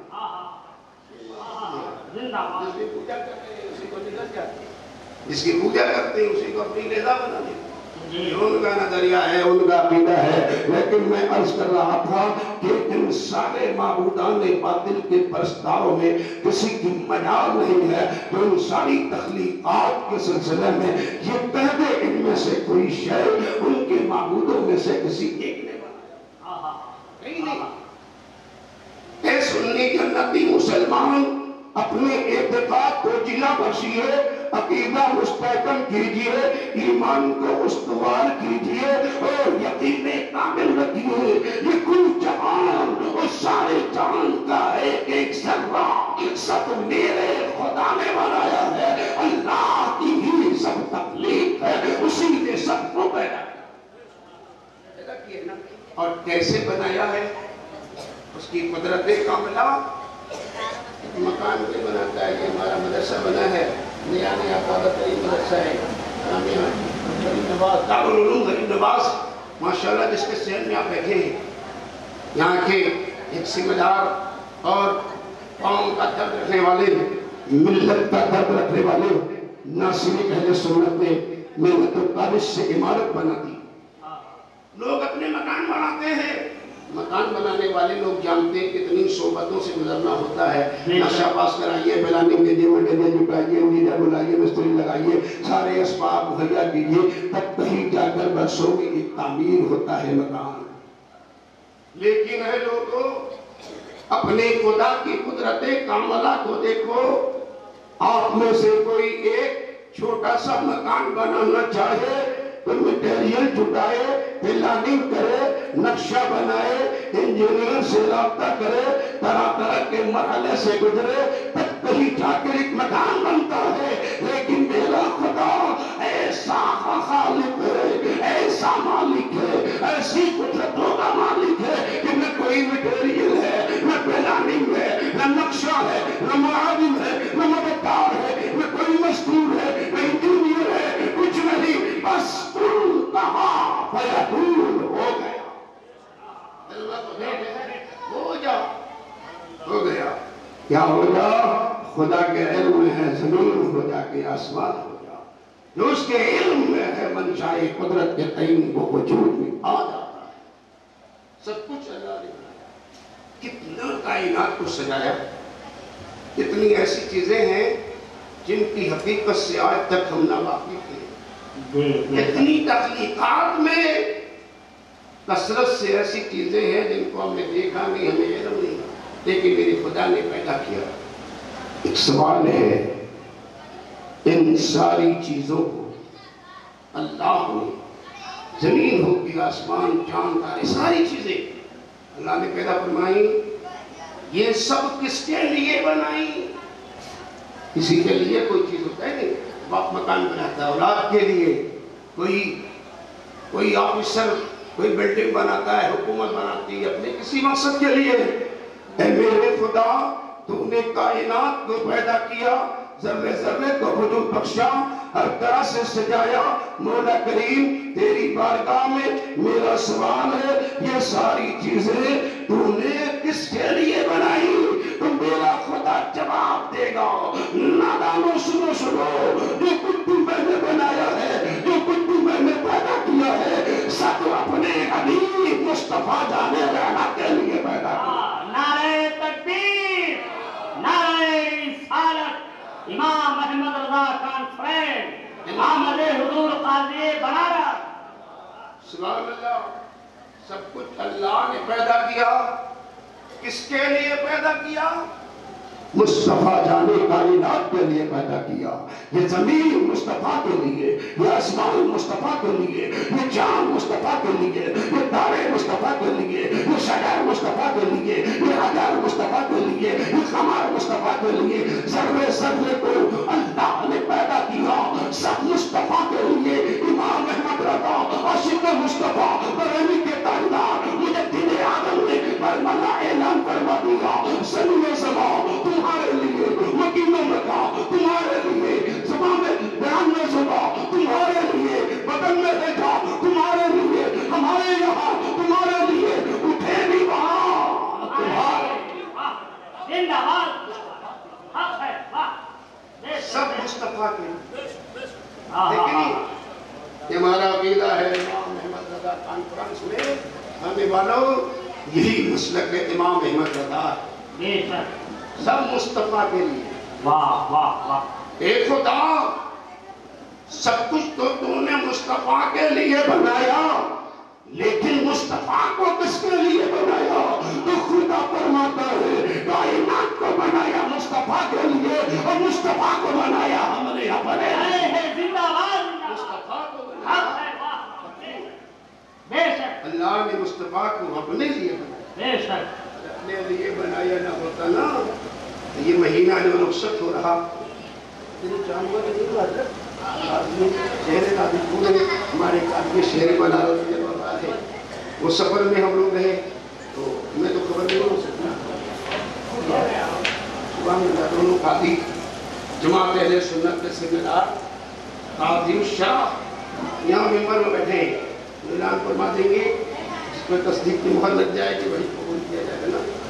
جس کی پوجا کرتے ہیں اسی کو اپنی رضا بنا دیتے ان کا نظریہ ہے ان کا پیدا ہے لیکن میں عرض کر رہا تھا کہ ان سارے معبودان باطل کے پرستاروں میں کسی کی مجال نہیں ہے تو ان ساری تخلیقات کے سلسلے میں یہ پہلے ان میں سے کوئی شہر ان کے معبودوں میں سے کسی ایک نے بنا ہاں، ہاں، ہاں۔ نہیں نہیں۔ اے سنی جنتی مسلمان اپنے اعتقاد کو جنا بخشیے عقیدہ مستحکم کیجیے ایمان کو استوار کیجیے اور یقین کامل رکھیے یہ کل جہان اور سارے جہان کا ایک ایک سروا سب میرے خدا نے بنایا ہے۔ اللہ کی ہی سب تکلیف ہے اسی نے سب کو پیدا کیا۔ اور کیسے بنایا ہے؟ اس کی قدرت کاملہ۔ مکان پہ بناتا ہے یہ ہمارا مدرسہ بنا ہے۔ نیا نیا تعالیٰ کریم مدرسہ ہے نواز دارالعلوم غریب نواز ماشاءاللہ جس کے سین میں آپ بیٹھے ہیں، یہاں کے ایک ذمہ دار اور قوم کا درد رکھنے والے ملت کا درد رکھنے والے ناصری اہل سنت نے محنت و کابش سے عمارت بنا دی۔ لوگ اپنے مکان بناتے ہیں۔ مکان بنانے والے لوگ جانتے ہیں کتنی صحبتوں سے گزرنا ہوتا ہے۔ جی۔ نقشہ پاس کرائیے بلانے کے لیے دیجیے دے جٹائیے لیڈر بلائیے مستری لگائیے سارے اسباب مہیا کیجیے تب کہیں جا کر برسوں کی ایک تعمیر ہوتا ہے مکان۔ لیکن ہے لوگوں اپنے خدا کی قدرت کاملا کو دیکھو آپ میں سے کوئی ایک چھوٹا سا مکان بنانا چاہے مٹیریل جھٹائے، پلاننگ کرے، نقشہ بنائے، انجینئر سے رابطہ کرے، طرح طرح کے مرحلے سے گزرے، تب کہیں جا کر ایک مکان بنتا ہے۔ لیکن میرا خدا، ایسا خالق ہے، ایسا مالک ہے، ایسی قدرتوں کا مالک ہے کہ نہ کوئی مٹیریل ہے، نہ پلاننگ ہے، نہ نقشہ ہے، نہ معاون ہے، نہ مددگار ہے، نہ کوئی مستور ہے نہیں کہا فیکون ہو گیا۔ ہو جا۔ ہو گیا۔ کیا ہو جا، خدا کے علم میں ہے زمین ہو جا کے آسمان ہو جا۔ جو اس کے علم میں ہے منشاء قدرت کے تئیں وہ وجود میں آ جاتا ہے۔ سب کچھ اللہ نے کتنا کائنات کو سجایا۔ کتنی ایسی چیزیں ہیں جن کی حقیقت سے آج تک ہم نہ واقف ہیں۔ اتنی تخلیقات میں کثرت سے ایسی چیزیں ہیں جن کو ہم نے دیکھا نہیں، ہمیں علم نہیں۔ لیکن میرے خدا نے پیدا کیا۔ ایک سوال ہے، ان ساری چیزوں کو اللہ نے زمین ہو آسمان، چاند، تارے، ساری چیزیں اللہ نے پیدا فرمائی۔ یہ سب کس کے لیے بنائی؟ کسی کے لیے کوئی چیز ہوتا ہے نہیں۔ مکان بناتا ہے۔ اولاد کے لیے کوئی کوئی آفیسر، کوئی بلڈنگ بناتا ہے، حکومت بناتی ہے، اپنے کسی مقصد کے لیے۔ اے میرے خدا تو نے کائنات کو پیدا کیا، ذرے ذرے کو وجود بخشا، ہر طرح سے سجایا۔ مولا کریم، تیری بارگاہ میں میرا سوال ہے، یہ ساری چیزیں تو نے کس کے لیے بنائی؟ تو میرا جواب دے گا۔ نادانو سنو سنو جو کچھ بھی میں نے بنایا ہے جو کچھ بھی میں نے پیدا کیا ہے سب اپنے حبیب مصطفیٰ جانے رہنا کے لیے پیدا کیا۔ نعرہ تکبیر نعرہ رسالت امام محمد رضا کانفرنس امام حضور قاضی بنارس سبحان اللہ سب کچھ اللہ نے پیدا کیا۔ کس کے لیے پیدا کیا؟ مصطفیٰ جانے کائنات کے لیے پیدا کیا۔ یہ زمین مصطفیٰ کے لیے، یہ آسمان مصطفیٰ کے لیے، یہ چاند مصطفیٰ کے لیے، یہ تارے مصطفیٰ کے لیے، یہ شجر مصطفیٰ کے لیے، یہ حجر مصطفیٰ کے لیے، یہ خمار مصطفیٰ کے لیے۔ ذرے ذرے کو اللہ نے پیدا کیا۔ سب مصطفیٰ کے لیے۔ امام احمد رضا، عاشق مصطفیٰ برمی کے تاجدار، مجھے دن آدم پر برملا اعلان کروا دوں گا۔ سنو سبا تمہارے لیے مکینوں میں کہا تمہارے لیے زبان میں بیان میں سبا تمہارے لیے بدن میں دیکھا تمہارے لیے، ہمارے یہاں تمہارے لیے اٹھے نہیں وہاں تمہارے زندہ باد حق ہے واہ بے شک سب ہے۔ مصطفیٰ کے لیے ہاں، ہاں، لیکن ہاں۔ یہ ہمارا عقیدہ ہے امام احمد رضا کانفرنس میں ہمیں والوں یہی مسلک ہے امام احمد رضا بے شک سب مصطفیٰ کے لیے۔ واہ واہ واہ۔ اے خدا سب کچھ تو تو نے مصطفیٰ کے لیے بنایا لیکن مصطفیٰ کو کس کے لیے بنایا؟ تو خدا فرماتا ہے کائنات کو بنایا مصطفیٰ کے لیے اور مصطفیٰ کو بنایا ہم نے اپنے۔ مصطفیٰ کو بنایا۔ بے شک۔ اللہ نے مصطفیٰ کو اپنے لیے بنایا۔ بے شک۔ اپنے لیے بنایا نہ ہوتا نا۔ تو یہ مہینہ جو رخصت ہو رہا۔ ہمارے آدمی شہر تھے وہ سفر میں ہم لوگ رہے تو ہمیں تو خبر نہیں ہو سکتا میں۔ دونوں قاضی جماعت اہل سنت کے ذمہ دار قاضی شاہ۔ یہاں ممبر میں بیٹھے ہیں۔ اعلان فرما دیں گے جس پہ تصدیق کی مہر لگ جائے کہ وہی قبول کیا جائے گا نا۔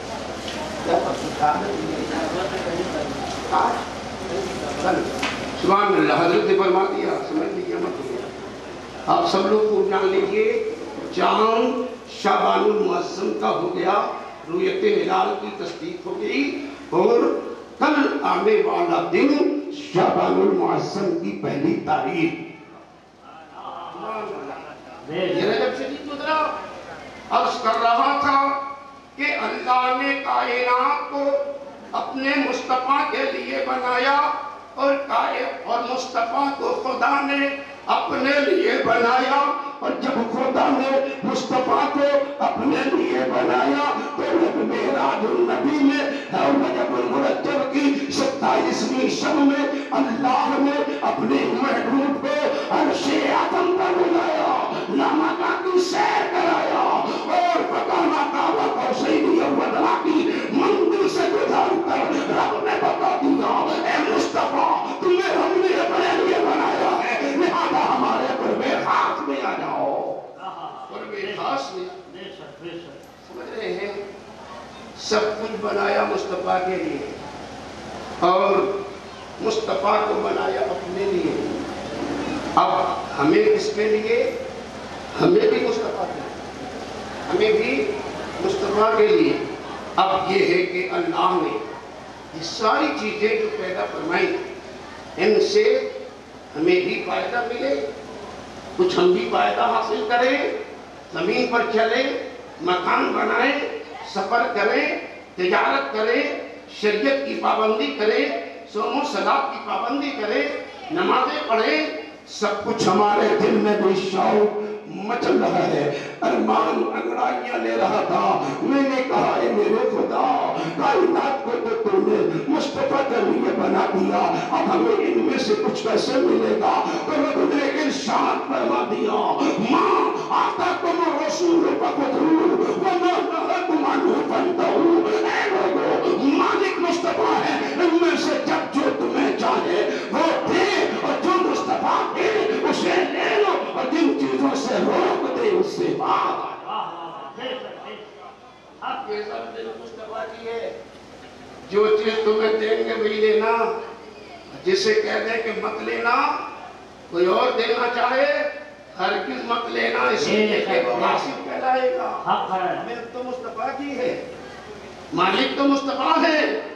سبحان اللہ حضرت نے فرما دیا سمجھ لیجیے مت۔ آپ سب لوگ کو جان لیجیے چاند شابان المعظم کا ہو گیا رویت ہلال کی تصدیق ہو گئی اور کل آنے والا دن شابان المعظم کی پہلی تاریخ۔ شریف گزرا عرض کر رہا تھا کہ اللہ نے کائنات کو اپنے مصطفیٰ کے لیے بنایا اور اور مصطفیٰ کو خدا نے اپنے لیے بنایا اور جب خدا نے مصطفیٰ کو اپنے لیے بنایا تو رب میراج النبی میں اور رجب المرجب کی ستائیسویں شب میں اللہ نے اپنے محبوب کو عرش آدم پر بلایا نامکا کی کے لیے ہمیں بھی مصطفیٰ کے ہمیں بھی مصطفیٰ کے لیے۔ اب یہ ہے کہ اللہ نے یہ ساری چیزیں جو پیدا فرمائی، ان سے ہمیں بھی فائدہ ملے، کچھ ہم بھی فائدہ حاصل کریں، زمین پر چلیں، مکان بنائیں، سفر کریں، تجارت کریں، شریعت کی پابندی کریں سوم و سلاد کی پابندی کریں، نمازیں پڑھیں سب کچھ ہمارے دل میں بھی شوق مچل رہا ہے۔ ارمان انگڑائیاں لے رہا تھا۔ میں نے کہا، اے میرے خدا، کائنات کو تو تو نے مصطفیٰ کے لیے بنا دیا۔ اب ہمیں ان میں سے کچھ کیسے ملے گا۔ تو رب نے ارشاد فرما دیا، ماں آتا تم رسول بقدرور وما نهاكم عنه فانتهوا اے لوگو مالک مصطفیٰ ہے ان میں سے جب جو تمہیں چاہے وہ دے اور جو مصطفیٰ دے اسے لے لو اور جن چیزوں سے روک دے اس سے آپ سب دل مصطفیٰ کی ہے۔ جو چیز تمہیں دیں گے وہی لینا جسے کہہ دیں کہ مت لینا کوئی اور دینا چاہے ہرگز مت لینا اس لیے کہ وہ غاصب کہلائے گا۔ حق ہے۔ تو مصطفیٰ کی ہے۔ مالک تو مصطفیٰ ہے۔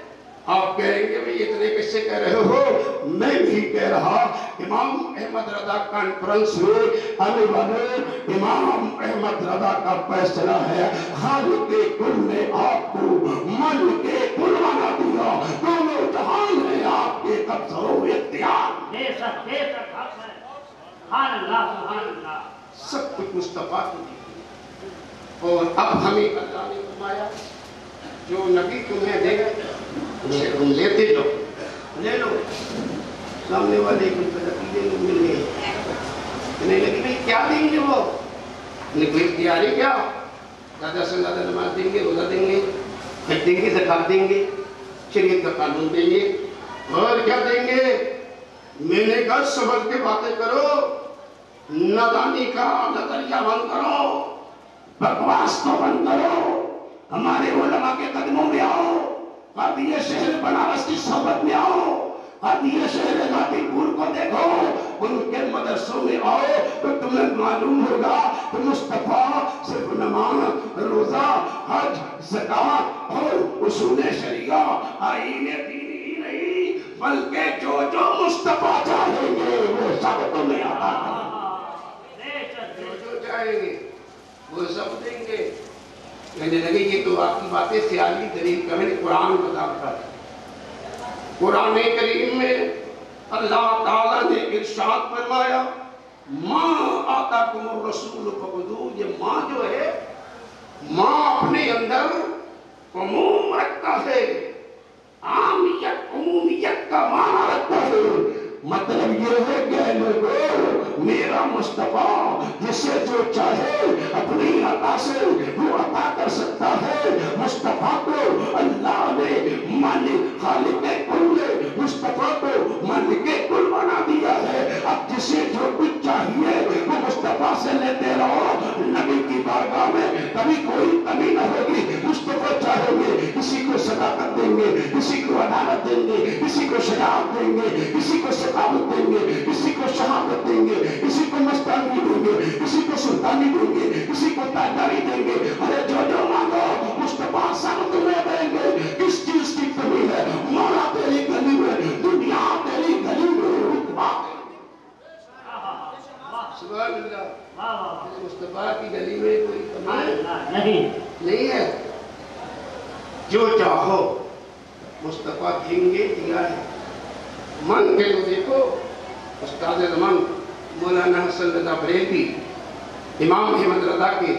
آپ کہیں گے بھئی اتنے سے کہہ رہے ہو؟ میں بھی کہہ رہا امام احمد رضا کانفرنس ہوئے علی والے امام احمد رضا کا فیصلہ ہے خالق کل نے آپ کو ملک کل بنا دیا۔ دونوں جہان ہے آپ کے قبضہ و اختیار۔ بے شک بے شک سبحان اللہ سبحان اللہ۔ سب کچھ مصطفیٰ کی دی اور اب ہمیں اللہ نے فرمایا جو نبی تمہیں دے اسے تم لیتے جاؤ لے لو سامنے والے کو لو مل گئے کہنے لگی بھئی کیا دیں گے وہ نے کوئی تیاری کیا زیادہ سے زیادہ نماز دیں گے روزہ دیں گے حج دیں گے زکات دیں گے شریعت کا قانون دیں گے اور کیا دیں گے میں نے کہا سمجھ کے باتیں کرو نادانی کا نظریہ بند کرو بکواس کو بند کرو ہمارے علماء کے قدموں میں آؤ قادیہ شہر بنارس کی صحبت میں آؤ۔ قادیہ شہر غازی پور کو دیکھو۔ ان کے مدرسوں میں آؤ۔ تو تمہیں معلوم ہوگا کہ مصطفیٰ صرف نماز، روزہ، حج زکات اور اصول شریعہ آئین دینی ہی نہیں، بلکہ جو جو مصطفیٰ چاہیں گے، وہ سب تمہیں عطا جو جو چاہیں گے، وہ سب دیں گے۔ کہنے لگے، یہ تو آپ کی باتیں خیالی دلیل کا میں نے قرآن بتا رکھا قرآن کریم میں اللہ تعالیٰ نے ارشاد فرمایا، ماں آتا کم رسول فقدو یہ ماں جو ہے، ماں اپنے اندر عموم رکھتا ہے، عامیت، عمومیت کا معنی رکھتا ہے۔ مطلب یہ ہے کہ لوگو، میرا مصطفیٰ، جسے جو چاہے اپنی عطا سے وہ عطا کر سکتا ہے۔ مصطفیٰ کو اللہ نے مالک خالق کل نے مصطفیٰ کو مالک کل بنا دیا ہے۔ اب جسے جو کچھ چاہیے وہ مصطفیٰ سے لیتے رہو۔ نبی کی بارگاہ میں کبھی کوئی کمی نہ ہوگی۔ مصطفیٰ چاہیں گے، کسی کو صداقت دیں گے، کسی کو عدالت دیں گے، کسی کو شجاعت دیں گے، کسی کو ثقافت دیں گے کسی کو شہادت دیں گے کسی کو مستانی دیں گے کسی کو سلطانی دیں گے کسی کو تاجداری دیں گے۔ ارے جو جو مانگو مصطفیٰ سب تمہیں دیں گے۔ کس چیز کی کمی ہے؟ مولا تیری گلی میں دنیا تیری گلی میں۔ رتبہ سبحان اللہ مصطفیٰ کی گلی میں کوئی کمی نہیں۔ نہیں ہے۔ جو چاہو مصطفیٰ دیں گے دیا ہے من کے تو دیکھو استاد زمان مولانا حسن رضا بریلوی امام احمد رضا کے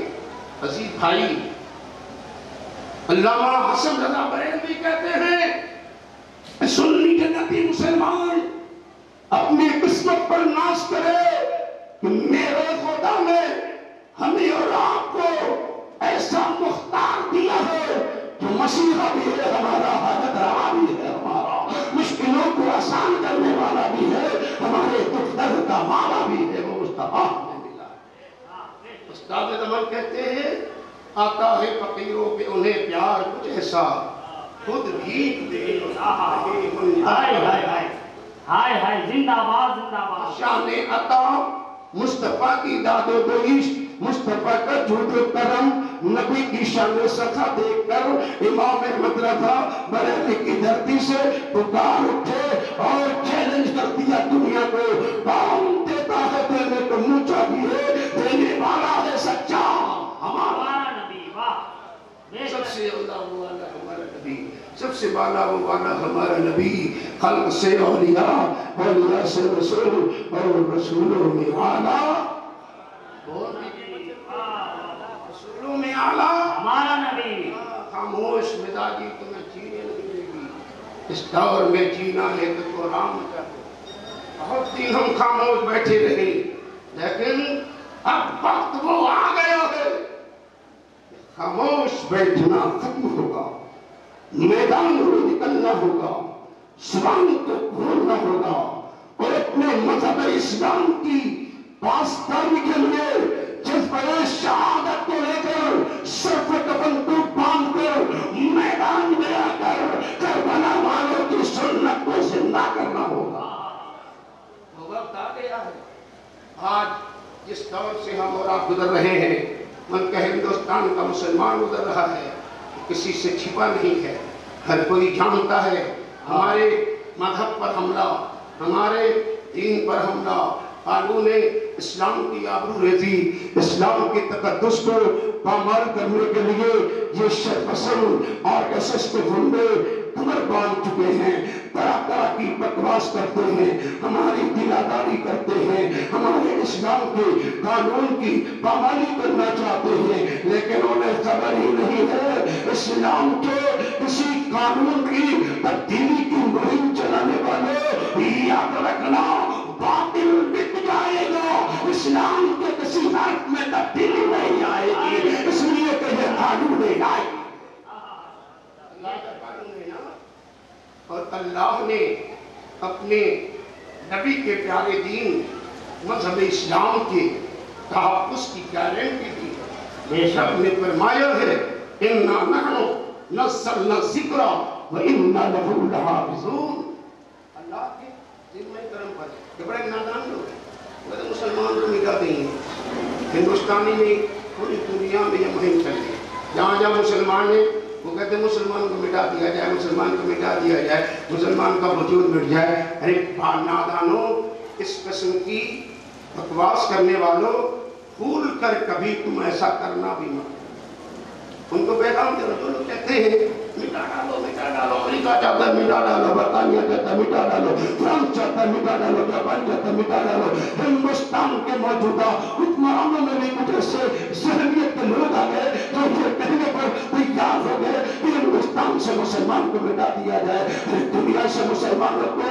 عزیز بھائی علامہ حسن رضا بریلوی کہتے ہیں سنی جنتی مسلمان اپنی قسمت پر ناز کرے میرے خدا نے ہمیں اور آپ کو ایسا مختار دیا ہے جو مسیحا بھی ہے ہمارا حضرت رہا بھی ہے آسان کرنے والا بھی ہے ہمارے دکھ درد کا مالا بھی ہے وہ مصطفیٰ ہمیں ملا ہے۔ استاد عمل کہتے ہیں آتا ہے فقیروں پہ انہیں پیار کچھ ایسا خود بھیک دے۔ ہائے ہائے ہائے ہائے ہائے زندہ باد زندہ باد۔ شان عطا مصطفیٰ کی داد و دوئیش مصطفیٰ کا جھوٹ و کرم نبی کی شان و سخا دیکھ کر امام احمد رضا بریلی کی دھرتی سے پکار اٹھے اور چیلنج کر دیا دنیا کو۔ کام دیتا ہے دینے کو منہ چاہیے دینے والا ہے سچا۔ ہمارا نبی واہ۔ سب سے اللہ والا ہمارا نبی سب سے بالا وہ والا ہمارا نبی۔ خلق سے اولیاء اولیاء سے رسول اور رسولوں میں آلہ بہت میں آلہ۔ ہمارا نبی۔ خاموش مزاجی تمہیں جینے نہیں دے گی۔ اس دور میں جینا ہے تو تو آرام چاہتے بہت دن ہم خاموش بیٹھے رہے۔ لیکن اب وقت وہ آ گیا ہے۔ خاموش بیٹھنا ختم ہوگا۔ میدان میں نکلنا ہوگا۔ سوان کو کھولنا ہوگا۔ اور اپنے مذہب اسلام کی پاسداری کے لیے جس جذبہ شہادت کو لے کر صرف کفن کو باندھ کر میدان میں آ کر کربلا والوں کی سنت کو زندہ کرنا ہوگا۔ وہ وقت آ گیا ہے۔ آج جس دور سے ہم اور آپ گزر رہے ہیں من کہ ہندوستان کا مسلمان گزر رہا ہے، کسی سے چھپا نہیں ہے۔ ہر کوئی جانتا ہے، ہمارے مذہب پر حملہ، ہمارے دین پر حملہ، قانون اسلام کی آبرو ریزی، اسلام کی تقدس کو پامال کرنے کے لیے یہ شرپسند اور ایس ایس کے گنڈے کمر باندھ چکے ہیں طرح طرح کی بکواس کرتے ہیں، ہماری دلاداری کرتے ہیں، ہمارے اسلام کے قانون کی پامالی کرنا چاہتے ہیں، لیکن انہیں خبر ہی نہیں ہے، اسلام کے کسی قانون کی تبدیلی کی مہم چلانے والے یاد رکھنا باطل مٹ جائے گا اسلام کے کسی حرف میں تبدیلی نہیں آئے گی اس لیے کہ یہ قانون نا اور اللہ نے اپنے نبی کے پیارے دین مذہب اسلام کے تحفظ کی گارنٹی دی بے شک۔ نے فرمایا ہے انا نحنو نزلنا ذکر و انا له لحافظون۔ اللہ کے بڑے نادان لوگ ہیں۔ وہ تو مسلمان کو مٹا دیں گے ہندوستانی میں پوری دنیا میں یہ مہم چل رہی ہے۔ جہاں جہاں مسلمان ہیں، وہ کہتے ہیں مسلمان کو مٹا دیا جائے، مسلمان کو مٹا دیا جائے، مسلمان کا وجود مٹ جائے۔ ارے نادانوں، اس قسم کی بکواس کرنے والوں، بھول کر کبھی تم ایسا کرنا بھی مت۔ ان کو پیغام دے جو لوگ کہتے ہیں مٹا ڈالو مٹا ڈالو، امریکہ چاہتا ہے مٹا ڈالو، برطانیہ چاہتا ہے مٹا ڈالو، فرانس چاہتا ہے مٹا ڈالو، جاپان چاہتا ہے مٹا ڈالو، ہندوستان کے موجودہ حکمرانوں میں بھی کچھ ایسے ذہنیت کے لوگ آ گئے جو یہ کہنے پر تیار ہو گئے کہ ہندوستان سے مسلمان کو مٹا دیا جائے دنیا سے مسلمانوں کو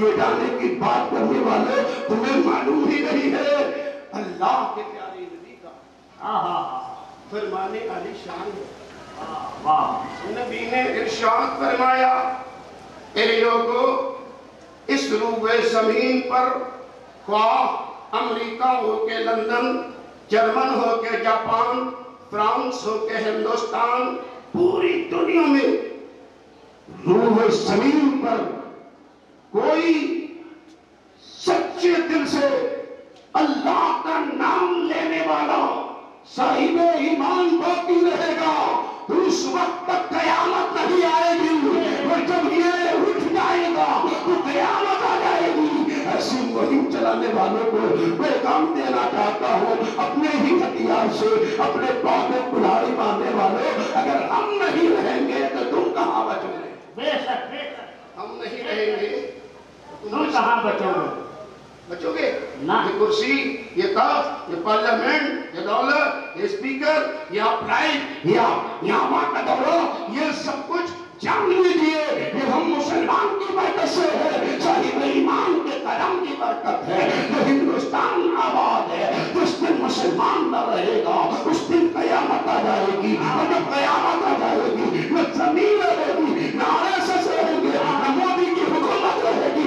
مٹانے کی بات کرنے والے تمہیں معلوم ہی نہیں ہے۔ اللہ کے پیارے نبی کا۔ آہا فرمانے علی شان ہے۔ نبی نے ارشاد فرمایا اے لوگو اس روبے زمین پر خواہ امریکہ ہو کے لندن جرمن ہو کے جاپان فرانس ہو کے ہندوستان پوری دنیا میں روح زمین پر کوئی سچے دل سے اللہ کا نام لینے والا صاحب ایمان باقی رہے گا۔ اس وقت تک قیامت نہیں آئے گی۔ اور جب یہ اٹھ جائے گا تو قیامت آ جائے گی۔ ایسی مہم چلانے والوں کو پیغام دینا چاہتا ہوں۔ اپنے ہی ہتھیار سے اپنے پاؤں میں کلاڑی مارنے والوں اگر ہم نہیں رہیں گے تو تم کہاں بچو گے؟ ہم نہیں رہیں گے۔ تم کہاں بچو گے؟ بچو گے نہ۔ یہ کرسی یہ تخت یہ پارلیمنٹ یہ دولت یہ اسپیکر یہ اپلائٹ یہ یہاں کا دورہ یہ سب کچھ جان لیجیے یہ ہم مسلمان کی برکت سے ہے صاحب ایمان کے کرم کی برکت ہے یہ ہندوستان آباد ہے جس دن مسلمان نہ رہے گا اس دن قیامت آ جائے گی اور جب قیامت آ جائے گی نہ زمین رہے گی نہ آر ایس ایس رہے گی نہ مودی کی حکومت رہے گی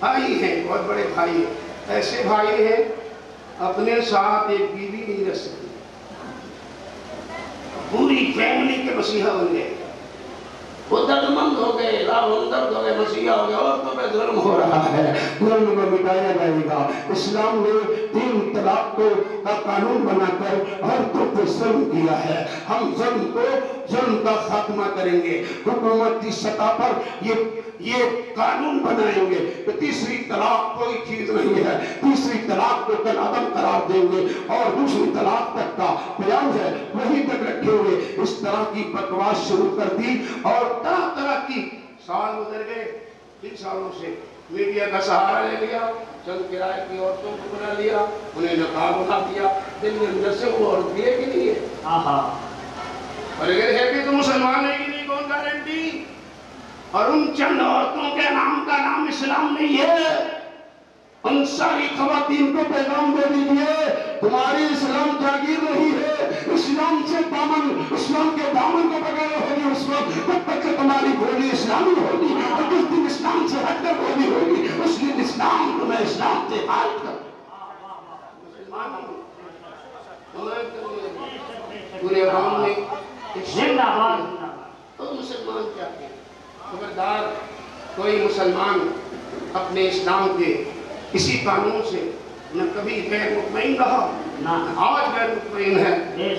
بھائی ہیں، بہت بڑے بھائی ہیں۔ ایسے بھائی ہیں، اپنے ساتھ ایک بیوی نہیں رکھ سکتی پوری فیملی کے مسیحا بن گئے۔ وہ درد مند ہو گئے راہ درد ہو گئے، مسیحا ہو گئے۔ عورتوں پہ ظلم ہو رہا ہے۔ ظلم کو مٹایا جائے گا اسلام نے تین طلاق کو کا قانون بنا کر عورتوں پہ ظلم کیا ہے۔ ہم ظلم کو ظلم کا خاتمہ کریں گے۔ حکومت کی سطح پر یہ یہ قانون بنائیں گے۔ کہ تیسری طلاق کوئی چیز نہیں ہے۔ تیسری طلاق کو کل عدم قرار دیں گے۔ اور دوسری طلاق تک کا بیان ہے۔ وہی تک رکھے ہوئے اس طرح کی بکواس شروع کر دی اور طرح طرح کی سال گزر گئے۔ تین سالوں سے میڈیا کا سہارا لے لیا۔ چند کرائے کی عورتوں کو بنا لیا۔ انہیں نقاب بنا دیا۔ دل کے اندر سے وہ عورت دیے کہ نہیں ہے۔ ہاں اور اگر ہے کہ تو مسلمان ہے کہ نہیں، کون گارنٹی اور ان چند عورتوں کے نام کا نام اسلام نہیں ہے۔ ان ساری خواتین کو پیغام دے دیجیے، تمہاری اسلام جاگیر نہیں ہے۔ اسلام سے دامن، اسلام کے دامن کو بغیر ہوگی اس وقت، جب تک کہ تمہاری بولی اسلامی ہوگی اور جس دن اسلام سے ہٹ کر بولی ہوگی۔ اس دن اسلام تمہیں اسلام سے حال کر۔ پورے عوام میں زندہ باد۔ تو مسلمان کیا کہ خبردار کوئی مسلمان اپنے اسلام کے کسی قانون سے نہ کبھی غیر مطمئن رہا نہ۔ آج غیر مطمئن ہے۔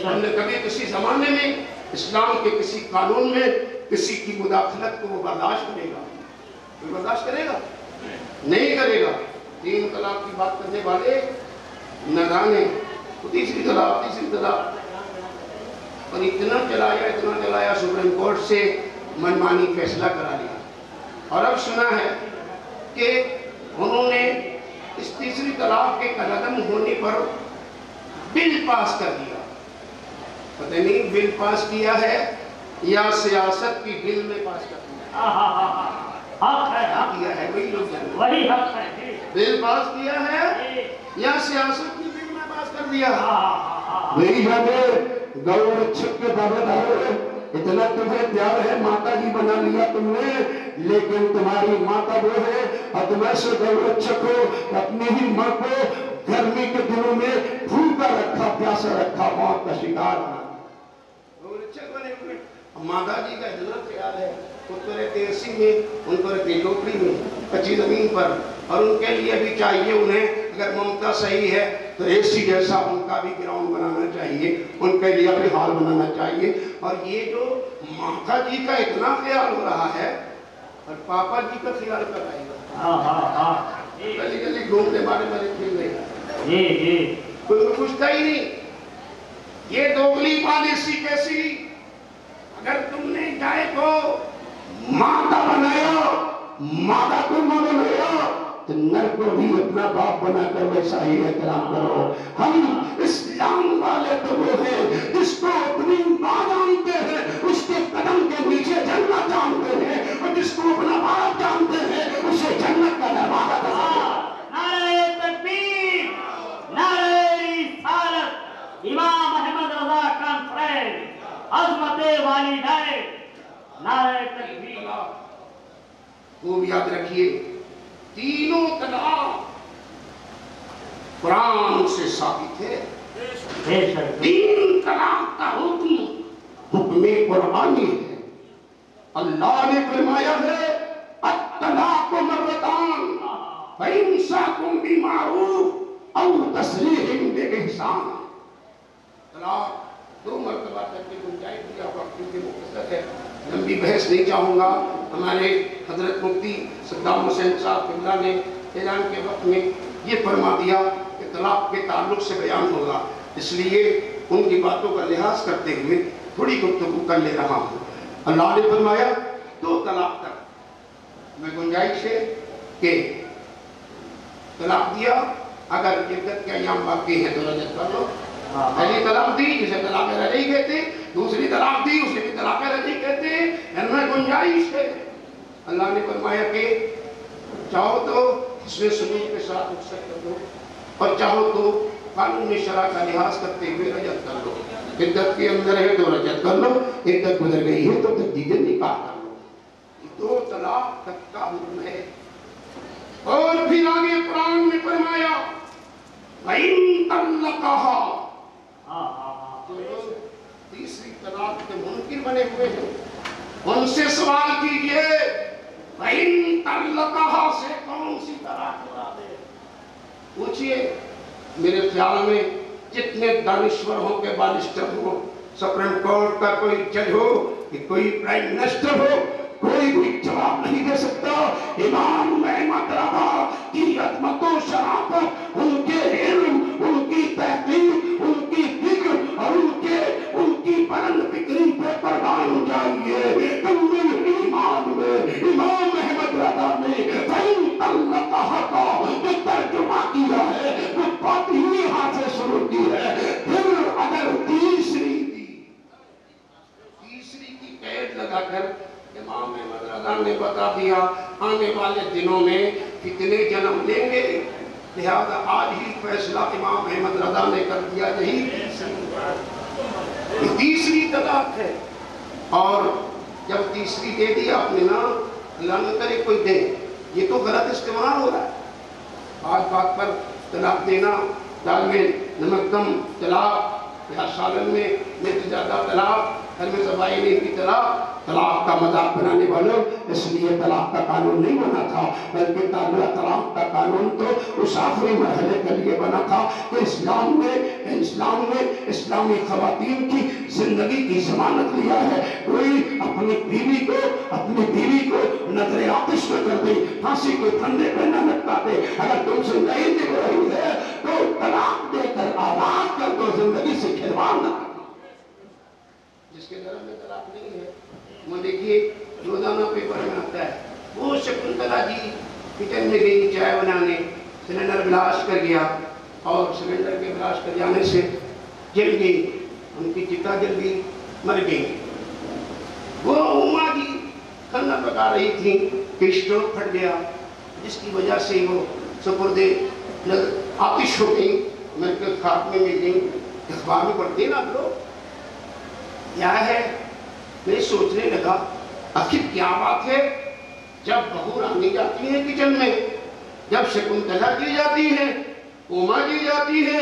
ہم نے کبھی کسی زمانے میں اسلام کے کسی قانون میں کسی کی مداخلت کو وہ برداشت کرے گا۔ کوئی برداشت کرے گا؟ نہیں کرے گا۔ تین طلاق کی بات کرنے والے نادان ہیں تو تیسری طلاق تیسری طلاق اور اتنا چلایا اتنا چلایا سپریم کورٹ سے منمانی فیصلہ کرا لیا۔ اور اب سنا ہے کہ انہوں نے اس تیسری طلاق کے قدم ہونے پر بل پاس کر دیا۔ پتہ نہیں بل پاس کیا ہے یا سیاست کی بل میں پاس کر دیا۔ حق ہے حق کیا ہے وہی لوگ۔ وہی حق ہے جی۔ بل پاس کیا ہے جی۔ یا سیاست کی بل میں پاس کر دیا۔ وہی جانے گور چھپ کے دعوے دارے اتنا تمہیں پیار ہے ماتا جی بنا لیا تم نے لیکن تمہاری ماتا وہ ہے اور تم ایسے گور چھکو اپنی ہی ماں کو گرمی کے دنوں میں بھوکا رکھا پیاسا رکھا موت کا شکار ماتا جی کا اتنا خیال ہے ان کو رہتے اسی میں ان کو رہتے میں کچی زمین پر اور ان کے لیے بھی چاہیے انہیں اگر ممتا صحیح ہے تو اے سی جیسا ان کا بھی گراؤنڈ بنانا چاہیے ان کے لیے بھی ہال بنانا چاہیے۔ اور یہ جو ماتا جی کا اتنا خیال ہو رہا ہے اور پاپا جی کا خیال کر آئے گا گلی گلی گھومنے بارے میں کھیل رہے ہیں۔ جی جی۔ کوئی کو پوچھتا ہی نہیں یہ دوگلی پالیسی کیسی؟ اگر تم نے گائے کو ماتا بنایا ماتا بنایا۔ نر کو بھی اپنا باپ بنا کر ویسا ہی احترام کرو۔ ہم اسلام والے تو وہ ہیں جس کو اپنی ماں جانتے ہیں اس کے قدم کے نیچے جنت جانتے ہیں اور جس کو اپنا باپ جانتے ہیں اسے جنت کا دروازہ نعرہ تکبیر نعرہ رسالت امام احمد رضا کانفرنس عظمت والدین نعرہ تکبیر۔ خوب یاد رکھیے تینوں طلاق قرآن سے ثابت ہے۔ تین طلاق کا حکم حکم قرآنی ہے۔ اللہ نے فرمایا ہے الطلاق مرتان فإمساكم بمعروف او تسریح بإحسان۔ طلاق دو مرتبہ تک کی گنجائش دیا وقت کیونکہ مختصر ہے۔ لمبی بحث نہیں چاہوں گا، ہمارے حضرت مفتی صدام حسین صاحب قبلہ نے اعلان کے وقت میں یہ فرما دیا کہ طلاق کے تعلق سے بیان ہوگا۔ اس لیے ان کی باتوں کا لحاظ کرتے ہوئے تھوڑی گفتگو کر لے رہا ہوں۔ اللہ نے فرمایا، دو طلاق تک۔ میں گنجائش ہے کہ طلاق دیا، اگر عدت کے ایام باقی ہیں تو رجت کر لو۔ ہاں، پہلی طلاق دی جسے طلاق رجعی کہتے دوسری طلاق دی، اسے بھی طلاق رجعی کہتے ان میں گنجائش ہے۔ اللہ نے فرمایا کہ چاہو تو حسن سلوک کے ساتھ رخصت کر دو اور چاہو تو قانون شرع کا لحاظ کرتے ہوئے رجت کر لو۔ عدت کے اندر ہے تو رجت کر لو، عدت گزر گئی ہے تو تجدید نکاح کر لو۔ دو طلاق تک کا حکم ہے۔ اور پھر آگے قرآن میں فرمایا، وَإِن طَلَّقَهَا ہاں ہاں ہاں جو لوگ تیسری طلاق کے منکر بنے ہوئے ہیں۔ ان سے سوال کیجیے، وَإِن طَلَّقَهَا سے کون سی طلاق مراد ہے پوچھئے، میرے خیال میں جتنے دانشور ہو کے بالسٹر ہو سپریم کورٹ کا کوئی جج ہو، کہ کوئی پرائم منسٹر ہو، کوئی بھی جواب نہیں دے سکتا۔ امام محمد رضا کی عظمت و شرافت، ان کے علم، ان کی تحقیق ایمان میں امام رضا نے کا جو ترجمہ کیا ہے وہ ہاتھ سے شروع کی ہے پھر اگر تیسری دی تیسری کی قید لگا کر امام احمد رضا نے بتا دیا آنے والے دنوں میں کتنے جنم لیں گے لہذا آج ہی فیصلہ امام احمد رضا نے کر دیا یہی تیسری طلاق ہے اور جب تیسری دے دی آپ نے نا اللہ نہ کرے کوئی دے، یہ تو غلط استعمال ہو رہا ہے۔ آج بات پر طلاق دینا، دال میں نمک کم طلاق یا سالن میں مرچ زیادہ طلاق گھر میں کی طلاق طلاق کا مذاق بنانے والوں، اس لیے طلاق کا قانون نہیں بنا تھا، بلکہ تابعہ طلاق کا قانون تو اس آخری مرحلے کے لیے بنا تھا کہ اسلام میں اسلام میں اسلامی خواتین کی زندگی کی ضمانت لیا ہے۔ کوئی اپنی بیوی کو، اپنی بیوی کو نظر آتش میں کر دے، پھانسی کے پھندے پہ نہ لٹکا دے۔ اگر تم سے نہیں دکھ رہی ہے تو طلاق دے کر آباد کر دو، زندگی سے کھلواڑ نہ کرو جس کے گھر میں طلاق نہیں ہے۔ وہ دیکھیے، روزانہ پیپر میں آتا ہے۔ وہ شکنتلا جی کچن میں گئی، چائے بنانے، سلنڈر بلاش کر گیا۔ اور سلنڈر کے بلاش کر جانے سے جل گئی۔ ان کی چتا جل گئی، مر گئی۔ وہ اما جی کھانا پکا رہی تھی کہ اسٹوو پھٹ گیا۔ جس کی وجہ سے وہ سپردے آتش ہو گئی میں خاک میں مل گئی اخبار میں پڑھتے نا آپ لوگ۔ کیا ہے؟ میں سوچنے لگا، آخر کیا بات ہے؟ جب بہو رانی جاتی ہے کچن میں، جب شکنتلا کی جاتی ہے اوما کی جاتی ہے،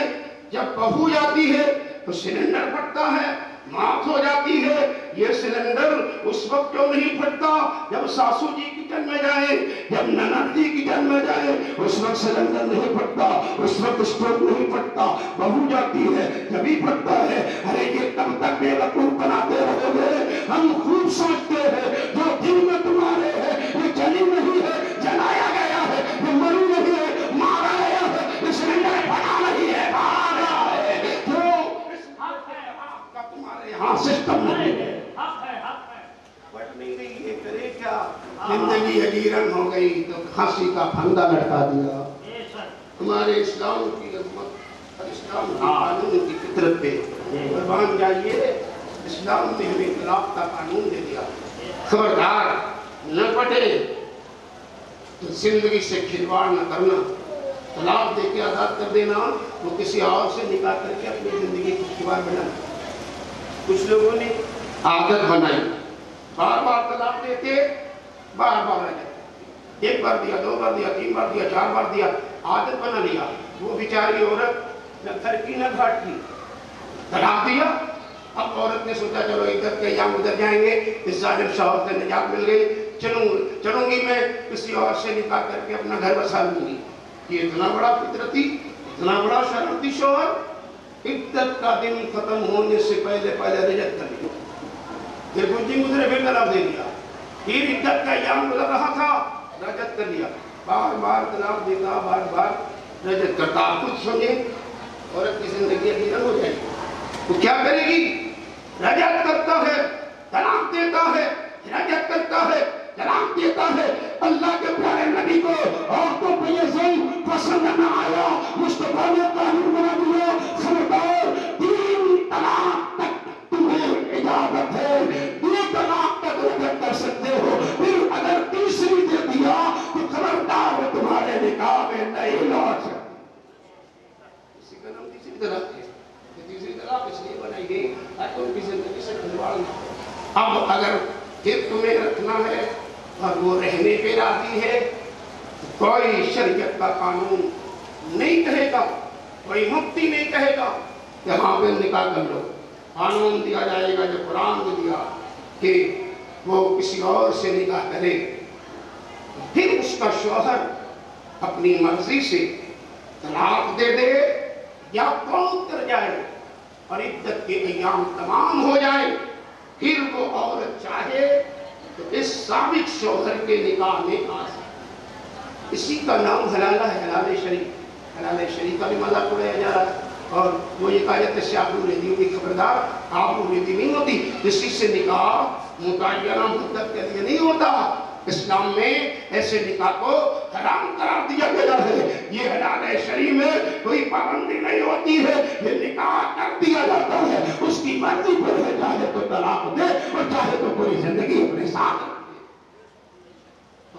جب بہو جاتی ہے تو سلنڈر پھٹتا ہے، مات ہو جاتی ہے یہ سلنڈر اس وقت کیوں نہیں پھٹتا جب ساسو جی کچن میں جائے، جب ننر جی کچن میں جائے، اس وقت سلنڈر نہیں پھٹتا، اس وقت اسٹوو نہیں پھٹتا، بہو جاتی ہے جبھی پھٹتا ہے، ارے یہ کب تک بے وقوف بناتے رہو گے؟ ہم خوب سوچتے ہیں، جو دل میں تمہارے ہے یہ جلی نہیں ہے، جلایا گیا ہے یہ مری نہیں ہے، مارا گیا ہے، یہ سلنڈر پھٹا نہیں ہے، مارا ہے، تو اس حق ہے آپ کا تمہارے یہاں سسٹم نہیں ہے حق ہے حق ہے پڑھ نہیں رہی ہے کرے کیا زندگی حجیرن ہو گئی تو کھانسی کا پھندا لٹکا دیا۔ ہمارے اسلام کی عظمت اور اسلام کی قانون کی فطرت پہ۔ قربان جائیے اسلام نے ہمیں طلاق کا قانون دے دیا۔ خبردار نہ پٹے۔ تو زندگی سے کھلواڑ نہ کرنا۔ طلاق دے کے آزاد کر دینا۔ وہ کسی اور سے نکاح کر کے اپنی زندگی کو خوشگوار بنانا کچھ لوگوں نے عادت بنائی۔ بار بار طلاق دیتے۔ بار بار رہ جاتے ایک بار دیا، دو بار دیا، تین بار دیا، چار بار دیا، عادت بنا لیا۔ وہ بیچاری عورت نہ گھر کی، نہ گھاٹ کی۔ طلاق دیا۔ اب عورت نے سوچا، چلو ادھر کے یا ادھر جائیں گے۔ اس ظالم شوہر سے نجات مل گئی۔ چلوں چلوں گی میں کسی اور سے نکاح کر کے اپنا گھر بسا لوں گی۔ یہ اتنا بڑا فطرتی اتنا بڑا شرارتی شوہر۔ عدت کا دن ختم ہونے سے پہلے پہلے رجت کر لیا پھر کچھ دن گزرے پھر طلاق دے دیا۔ پھر عدت کا ایام گزر رہا تھا، رجت کر لیا۔ بار بار طلاق دیتا، بار بار رجت کرتا۔ آپ خود سمجھے عورت کی زندگی ادھیرن ہو جائے گی۔ وہ کیا کرے گی؟ رجت کرتا ہے طلاق دیتا ہے، رجت کرتا ہے طلاق دیتا ہے۔ اللہ کے پیارے نبی کو عورتوں پہ یہ ظلم پسند نہ آیا۔ مصطفیٰ نے قانون بنا دیا۔ درخت ہے دوسری طرح اس لیے بنائی گئی تاکہ ان کی زندگی سے کھلواڑ نہ اب اگر طب تمہیں رکھنا ہے اور وہ رہنے پہ راضی ہے، کوئی شریعت کا قانون نہیں کہے گا، کوئی مفتی نہیں کہے گا کہ ہاں پہ نکاح کر لو۔ قانون دیا جائے گا، جو قرآن کو دیا کہ وہ کسی اور سے نکاح کرے۔ پھر اس کا شوہر اپنی مرضی سے طلاق دے دے۔ یا فوت کر جائے، اور عدت کے ایام تمام ہو جائے، پھر وہ عورت چاہے تو اس سابق شوہر کے نکاح میں آ سکے۔ اسی کا نام حلالہ ہے حلال شریف۔ حلال شریف کا بھی مذہب اڑایا جا رہا ہے۔ اور وہ یہ کہا جاتا ہے شاہو ریدی ہوگی خبردار آبو ریدی نہیں ہوتی۔ اسی سے نکاح متعینہ مدت کے لیے نہیں ہوتا۔ اسلام میں ایسے نکاح کو حرام قرار دیا گیا ہے۔ یہ حلال شریف میں کوئی پابندی نہیں ہوتی ہے۔ یہ نکاح کر دیا جاتا ہے۔ اس کی مرضی پر ہے۔ چاہے تو طلاق دے اور چاہے تو پوری زندگی اپنے ساتھ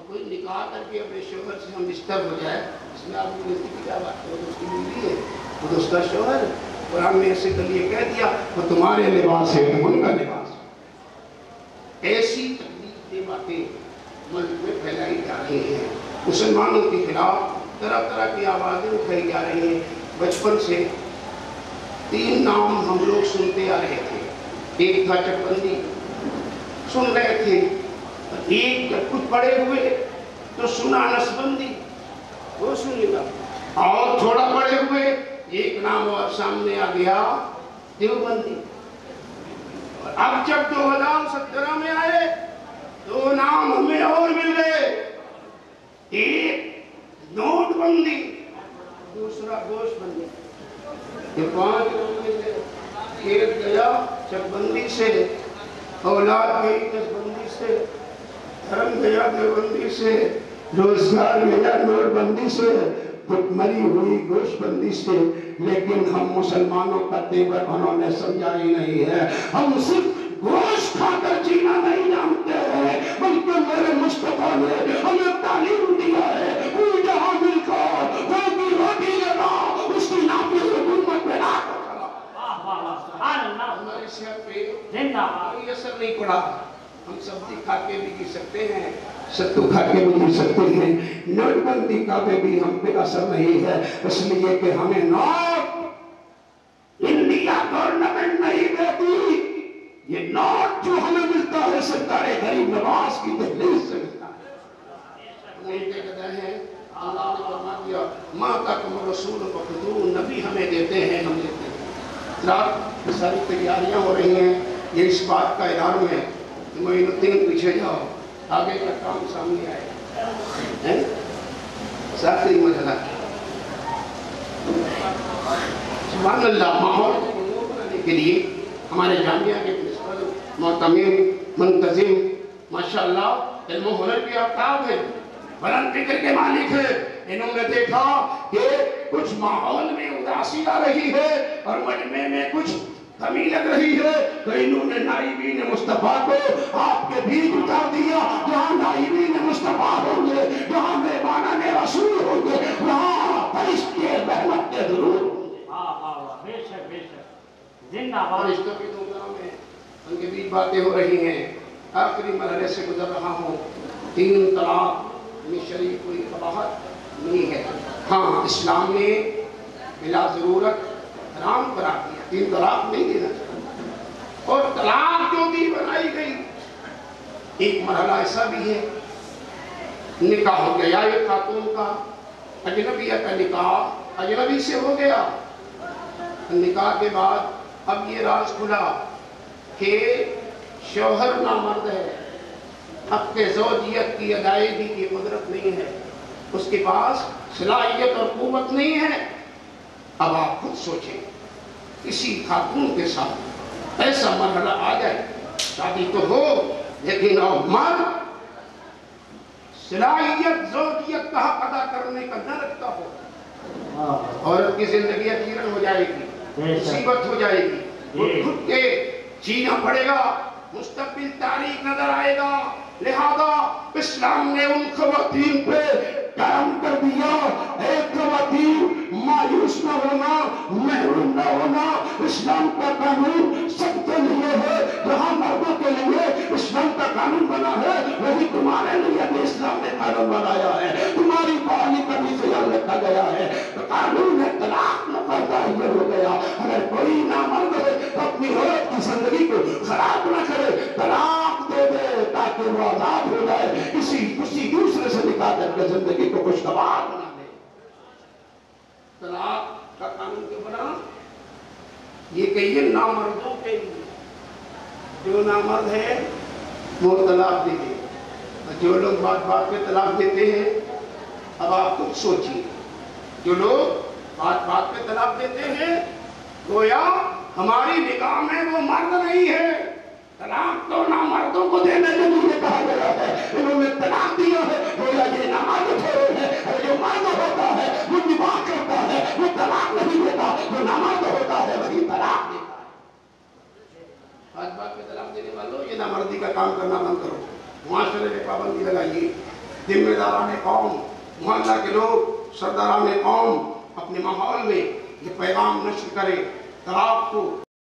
کوئی نکاح کر کے اپنے شوہر سے ہم ڈسٹرب ہو جائے، اس میں آپ کی غلطی کی کیا بات ہے؟ اس کی بیوی ہے۔ وہ اس کا شوہر قرآن نے ایسے کل یہ کہہ دیا وہ تمہارے لباس ہے تم ان کا لباس۔ ایسی تکلیف باتیں ملک میں پھیلائی جا رہی ہیں مسلمانوں کے خلاف طرح طرح کی آوازیں اٹھائی جا رہی ہیں۔ بچپن سے تین نام ہم لوگ سنتے آ رہے تھے۔ ایک تھا چکبندی سن رہے تھے۔ ایک جب کچھ بڑے ہوئے تو سنا نسبندی۔ وہ سنیے گا۔ اور تھوڑا بڑے ہوئے، ایک نام اور سامنے آ گیا، دیوبندی۔ اور اب جب دو ہزار سترہ میں آئے دو نام ہمیں اور مل گئے۔ ایک نوٹ بندی، دوسرا گوشت بندی۔ یہ پانچ نام مل گئے۔ ایک گیا چک بندی سے، اولاد گئی دس بندی سے، دھرم گیا دیوبندی سے، روزگار گیا نوٹ بندی سے مری ہوئی گوشت بندی سے۔ لیکن ہم مسلمانوں کا تیور انہوں نے سمجھا ہی نہیں ہے۔ ہم صرف گوشت کھا کر جینا نہیں جانتے۔ نے ہمیں تعلیم دیا ہے۔ کوئی جہاں مل کر کوئی بھی روٹی لگا اس کی نافذ حکومت میں اللہ ہمارے صحت پہ کوئی اثر نہیں پڑا ہم سبزی کھا کے بھی جی سکتے ہیں۔ ستو کھا کے بھی جی سکتے ہیں۔ نوٹ بندی کا بھی بھی ہم پہ اثر نہیں ہے۔ اس لیے کہ ہمیں نوٹ انڈیا گورنمنٹ نہیں دیتی۔ یہ نوٹ جو ہمیں ملتا ہے سرکار غریب نواز کی دہلیز سے۔ ملتا ہے ان کے کہتے ہیں اللہ نے فرما دیا، ماں تک رسول بخدور نبی ہمیں دیتے ہیں، ہم دیتے ہیں۔ رات ساری تیاریاں ہو رہی ہیں، یہ اس بات کا اعلان ہے کہ معین الدین پیچھے جاؤ، آگے کا کام سامنے آئے۔ ہیں؟ ساتھی مرحلہ سبحان اللہ، ماحول بنانے کے لیے ہمارے جامعہ کے پرنسپل محتمم منتظم، ماشاءاللہ، علم و ہنر کی آفتاب ہیں۔ بلند فکر کے مالک ہیں۔ انہوں نے دیکھا کہ کچھ ماحول میں اداسی آ رہی ہے اور مجمع میں کچھ کمی لگ رہی ہے۔ تو انہوں نے نائبین مصطفیٰ کو آپ کے بیچ اتار دیا۔ جہاں نائبین مصطفیٰ ہوں گے جہاں میبانان رسول ہوں گے وہاں فرشتے رحمت کے ضرور بے شک بے شک۔ زندہ باد۔ رشتوں کی دھوم میں ان کے بیچ باتیں ہو رہی ہیں۔ آخری مرحلے سے گزر رہا ہوں۔ تین طلاق میں شریف کوئی قباحت نہیں ہے۔ ہاں اسلام نے بلا ضرورت حرام کرا دیا۔ تین طلاق نہیں دینا چاہیے اور طلاق جو بھی بنائی گئی، ایک مرحلہ ایسا بھی ہے، نکاح ہو گیا یہ خاتون کا اجنبیہ کا نکاح اجنبی سے ہو گیا۔ نکاح کے بعد اب یہ راز کھلا کہ شوہر نامرد ہے۔ حق زوجیت کی ادائیگی کی قدرت نہیں ہے اس کے پاس صلاحیت اور قوت نہیں ہے اب آپ خود سوچیں کسی خاتون کے ساتھ ایسا مرحلہ آ جائے شادی تو ہو لیکن اور مرد صلاحیت زوجیت کا حق ادا کرنے کا نہ رکھتا ہو عورت کی زندگی اکیرن ہو جائے گی۔ مصیبت ہو جائے گی وہ۔ خود کے جینا پڑے گا مستقبل تاریخ نظر آئے گا لہذا اسلام نے ان خواتین پہ کرم کر دیا۔ ایک خواتین، مایوس نہ ہونا، محروم نہ ہونا، اسلام کا قانون سب کے لیے ہے۔ جہاں مردوں کے لیے اسلام کا قانون بنا ہے۔ وہی تمہارے لیے بھی اسلام نے قانون بنایا ہے۔ تمہاری بالی کبھی سے یاد رکھا گیا ہے۔ قانون طلاق نہ کرتا یہ ہو گیا۔ اگر کوئی نامرد ہے، تو اپنی عورت کی زندگی کو خراب نہ کرے، طلاق دے دے تاکہ وہ آزاد ہو جائے کسی کسی دوسرے سے نکال کر کے زندگی کو خوشگوار بنا دے طلاق کا قانون کیوں بنا؟ یہ کہیے نامردوں کے لیے۔ جو نامرد ہے وہ طلاق دے دے۔ جو لوگ بات بات پہ طلاق دیتے ہیں، اب آپ خود سوچیے۔ جو لوگ بات بات پہ طلاق دیتے ہیں، گویا ہماری نگاہ میں وہ مرد نہیں ہے۔ طلاق تو نامردوں کو دینے کے لیے کہا گیا ہے انہوں نے طلاق دیا ہے گویا یہ نامرد تھوڑے ہیں اور جو مرد ہوتا ہے وہ نباہ کرتا ہے وہ طلاق نہیں دیتا جو نامرد ہوتا ہے وہی طلاق دیتا ہے آج بات پہ طلاق دینے والوں یہ نامردی کا کام کرنا بند کرو معاشرے میں پابندی لگائیے ذمہ داران قوم محلہ کے لوگ سرداران قوم اپنے ماحول میں یہ پیغام نشر کرے طلاق کو